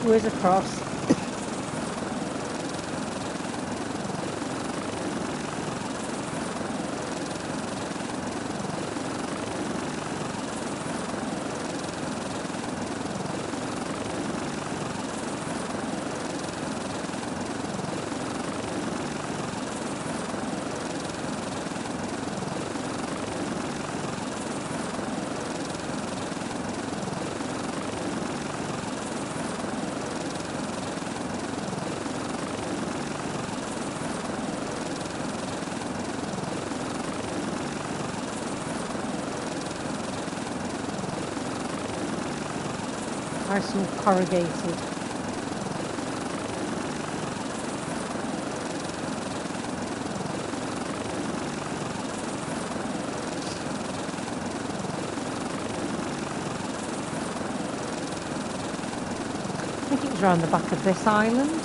Let's across. Nice and corrugated. I think it was around the back of this island.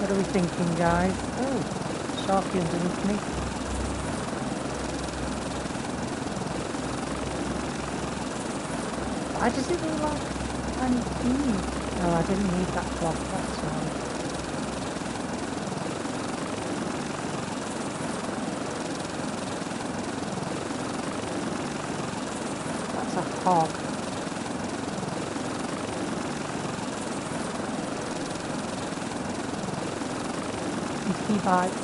What are we thinking, guys? Oh, sharky underneath me. Why does it look like I'm... Mm. Oh, I didn't need that cloth, that's why. That's a hog. And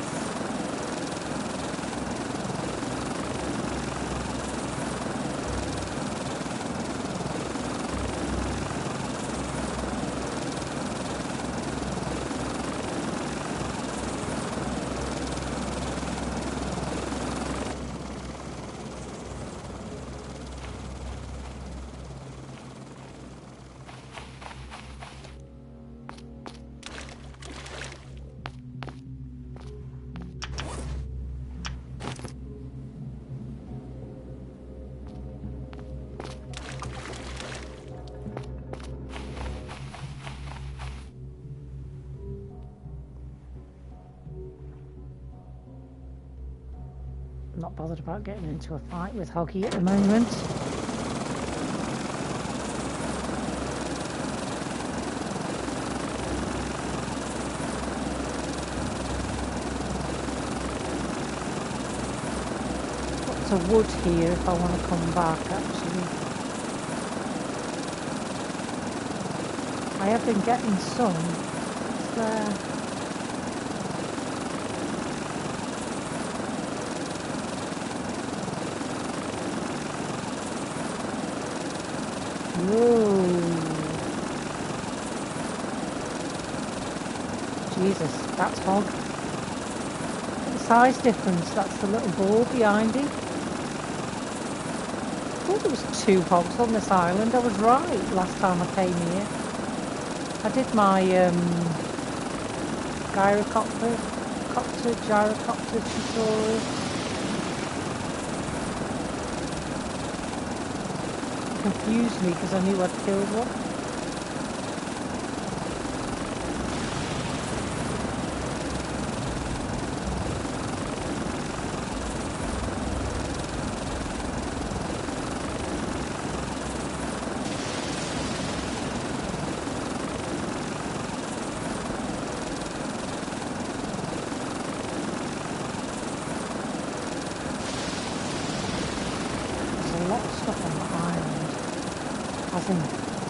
bothered about getting into a fight with Hoggy at the moment. Lots of wood here if I want to come back actually. I have been getting some. It's there. Whoa. Jesus, that's hog. The size difference. That's the little ball behind him. I thought there was two hogs on this island. I was right last time I came here. I did my um, gyrocopter, copter, gyrocopter tutorial. confused me because I knew I'd killed one.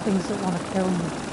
Things that want to kill me.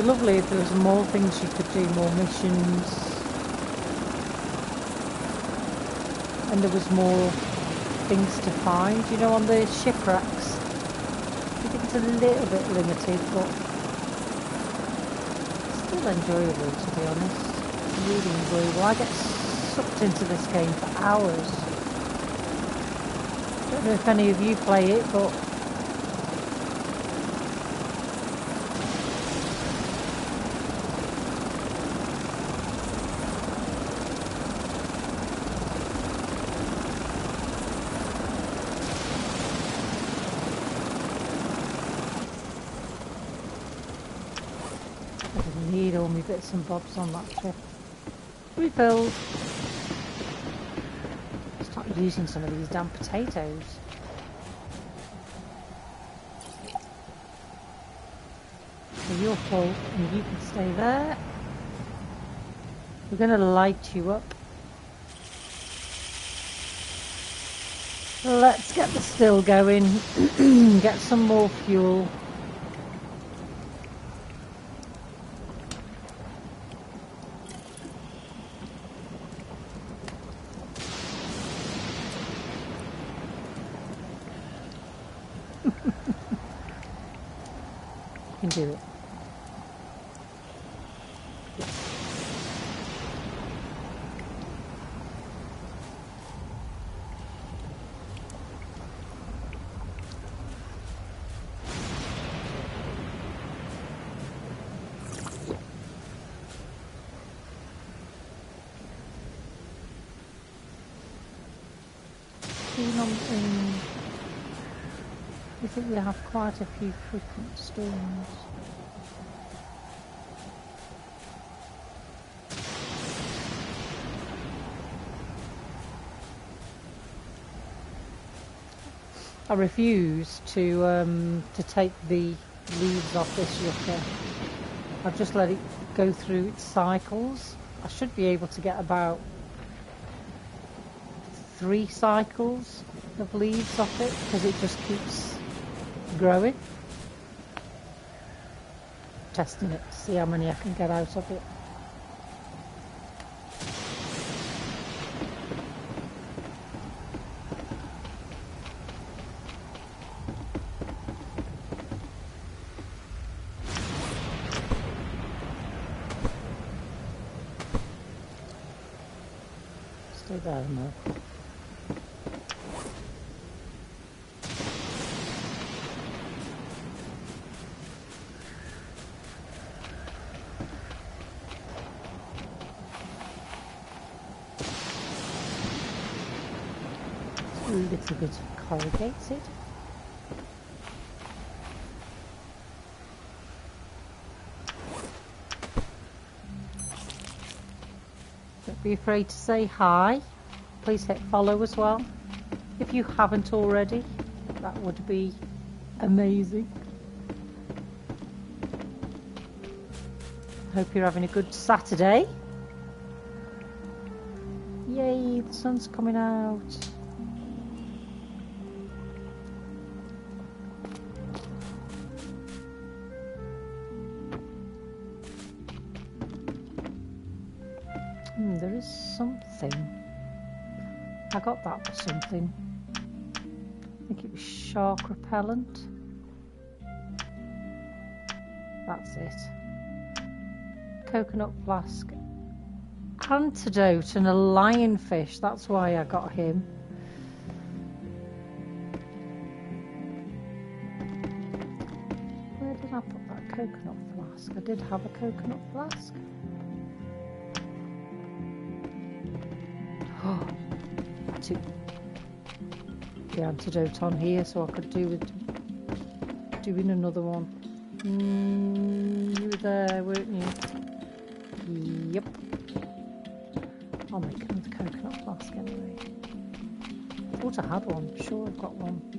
Be lovely if there was more things you could do, more missions. And there was more things to find, you know, on the shipwrecks. I think it's a little bit limited, but still enjoyable, to be honest. Really enjoyable. I get sucked into this game for hours. I Don't know if any of you play it, but bits and bobs on that trip. Refilled. Start using some of these damn potatoes. So you're full and you can stay there. We're going to light you up. Let's get the still going. get some more fuel. It. I um, think we have quite a few frequent storms. I refuse to um, to take the leaves off this yucca. I've just let it go through its cycles. I should be able to get about three cycles of leaves off it because it just keeps growing. Testing it to see how many I can get out of it. There, Mo. A little bit. Don't be afraid to say hi. Please hit follow as well. If you haven't already, that would be amazing. Hope you're having a good Saturday. Yay, the sun's coming out. Something. I think it was shark repellent. That's it. Coconut flask. Antidote and a lionfish. That's why I got him. Where did I put that coconut flask? I did have a coconut flask. Took the antidote on here so I could do with doing another one. Mm, you were there, weren't you? Yep. I'll make another coconut flask anyway. I Thought I had one. Sure, I've got one.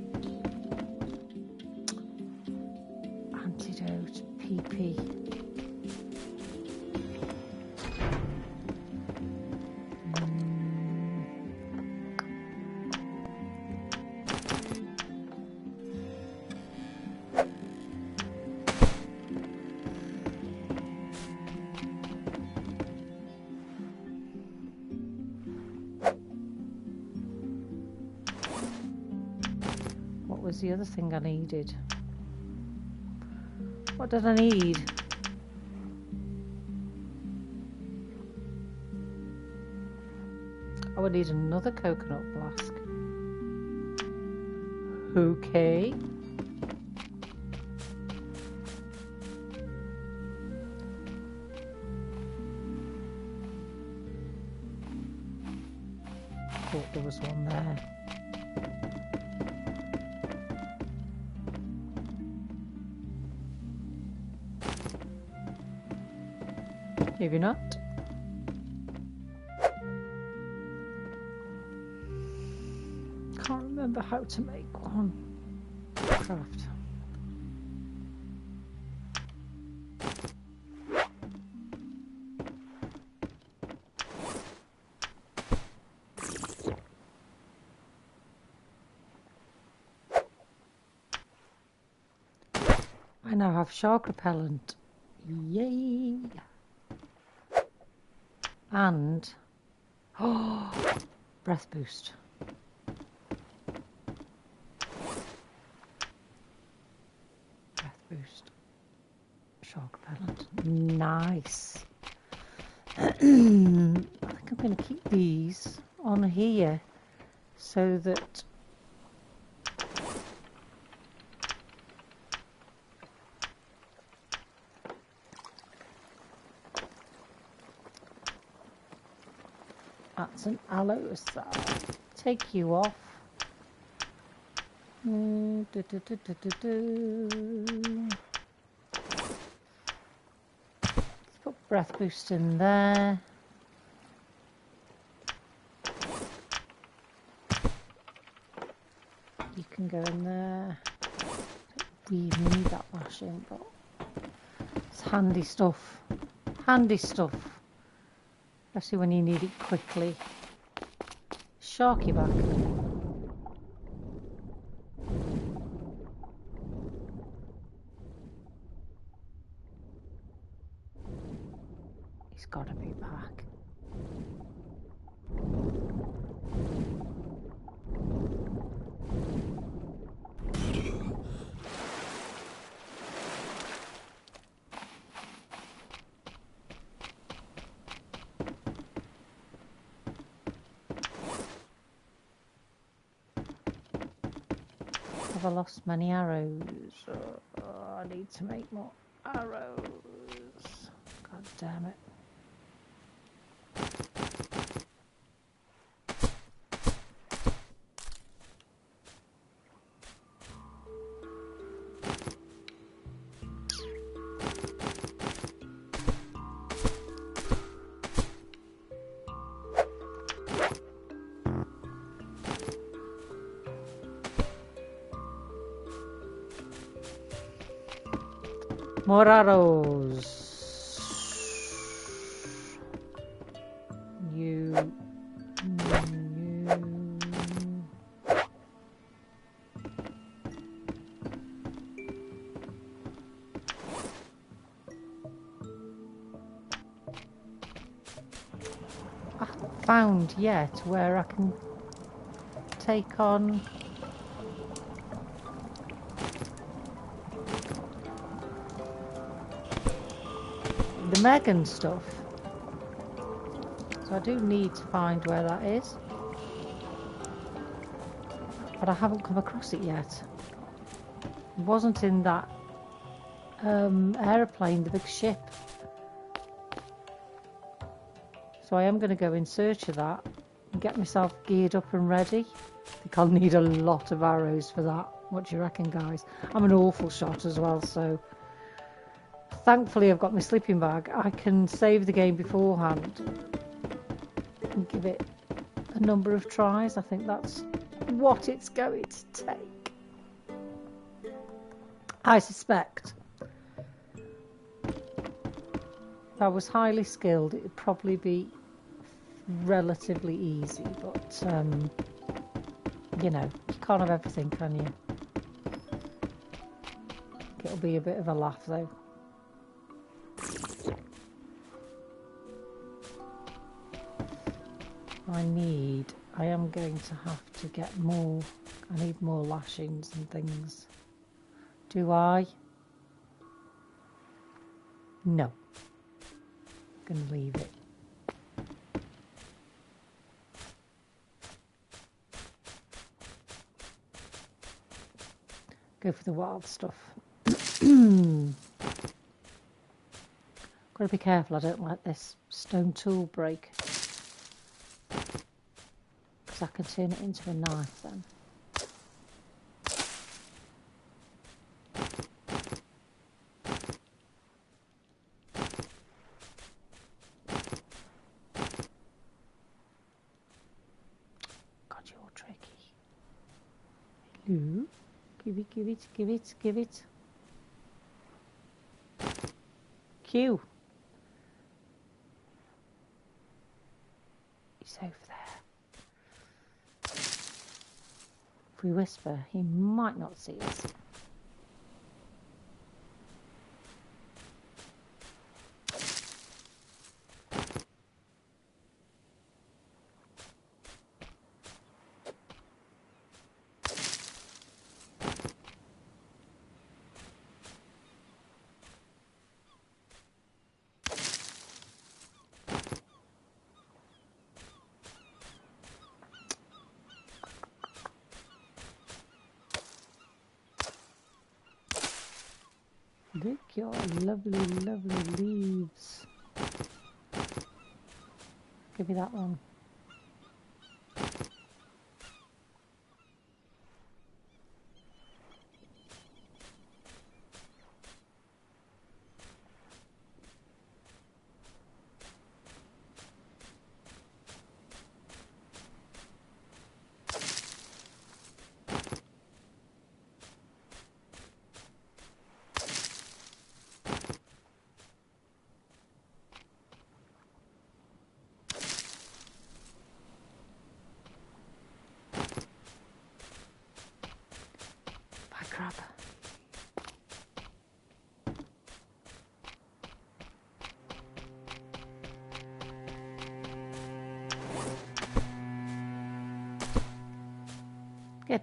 The other thing I needed? What did I need? I would need another coconut flask. Okay. Have shark repellent. Yay! and oh, breath boost. Breath boost. Shark repellent. Nice. I think I'm going to keep these on here so that That's an aloe. Take you off. Mm, do, do, do. Let's put breath boost in there. You can go in there. we need that lashing, but it's handy stuff. Handy stuff. Especially when you need it quickly. Sharky back. He's got to be back. Have I lost many arrows? Oh, I need to make more arrows. God damn it. More arrows. You. Haven't ah, found yet where I can take on the Megan stuff. So I do need to find where that is. But I haven't come across it yet. It wasn't in that um, aeroplane, the big ship. So I am going to go in search of that and get myself geared up and ready. I think I'll need a lot of arrows for that. What do you reckon, guys? I'm an awful shot as well, so thankfully I've got my sleeping bag. I can save the game beforehand and give it a number of tries. I think that's what it's going to take. I suspect if I was highly skilled, it would probably be relatively easy, but um, you know, you can't have everything, can you? It'll be a bit of a laugh though. I need, I am going to have to get more, I need more lashings and things. Do I? No. I'm going to leave it. Go for the wild stuff. Got to be careful I don't let this stone tool break. Because I can turn it into a knife then. God, you're tricky. Hello? Give it, give it, give it, give it. Q. He's over there. If we whisper, he might not see us. Look your lovely, lovely leaves. Give me that one.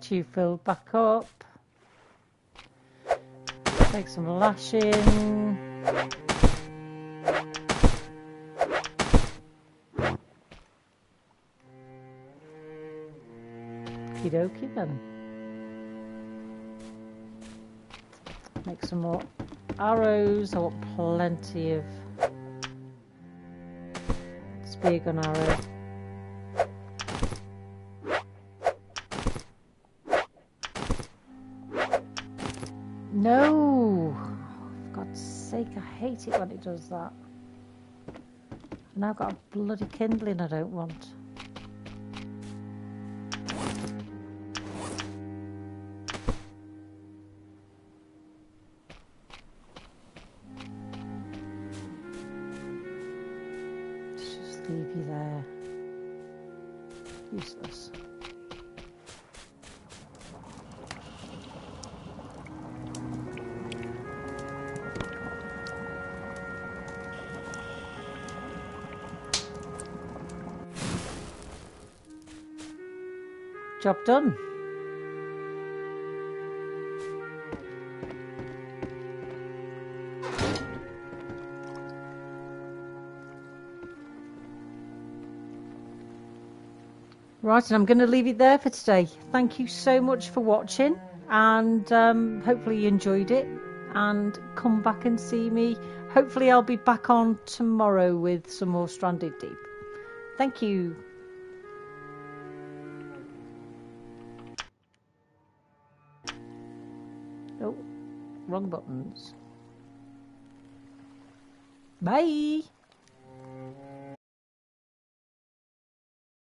Get you filled back up. Take some lashing. Okie dokie then. Make some more arrows. I want plenty of spear gun arrow. Hate it when it does that. And I've got a bloody kindling I don't want. Job done. Right, and I'm going to leave it there for today. Thank you so much for watching, and um, hopefully you enjoyed it. And come back and see me. Hopefully, I'll be back on tomorrow with some more Stranded Deep. Thank you. Wrong buttons. Bye.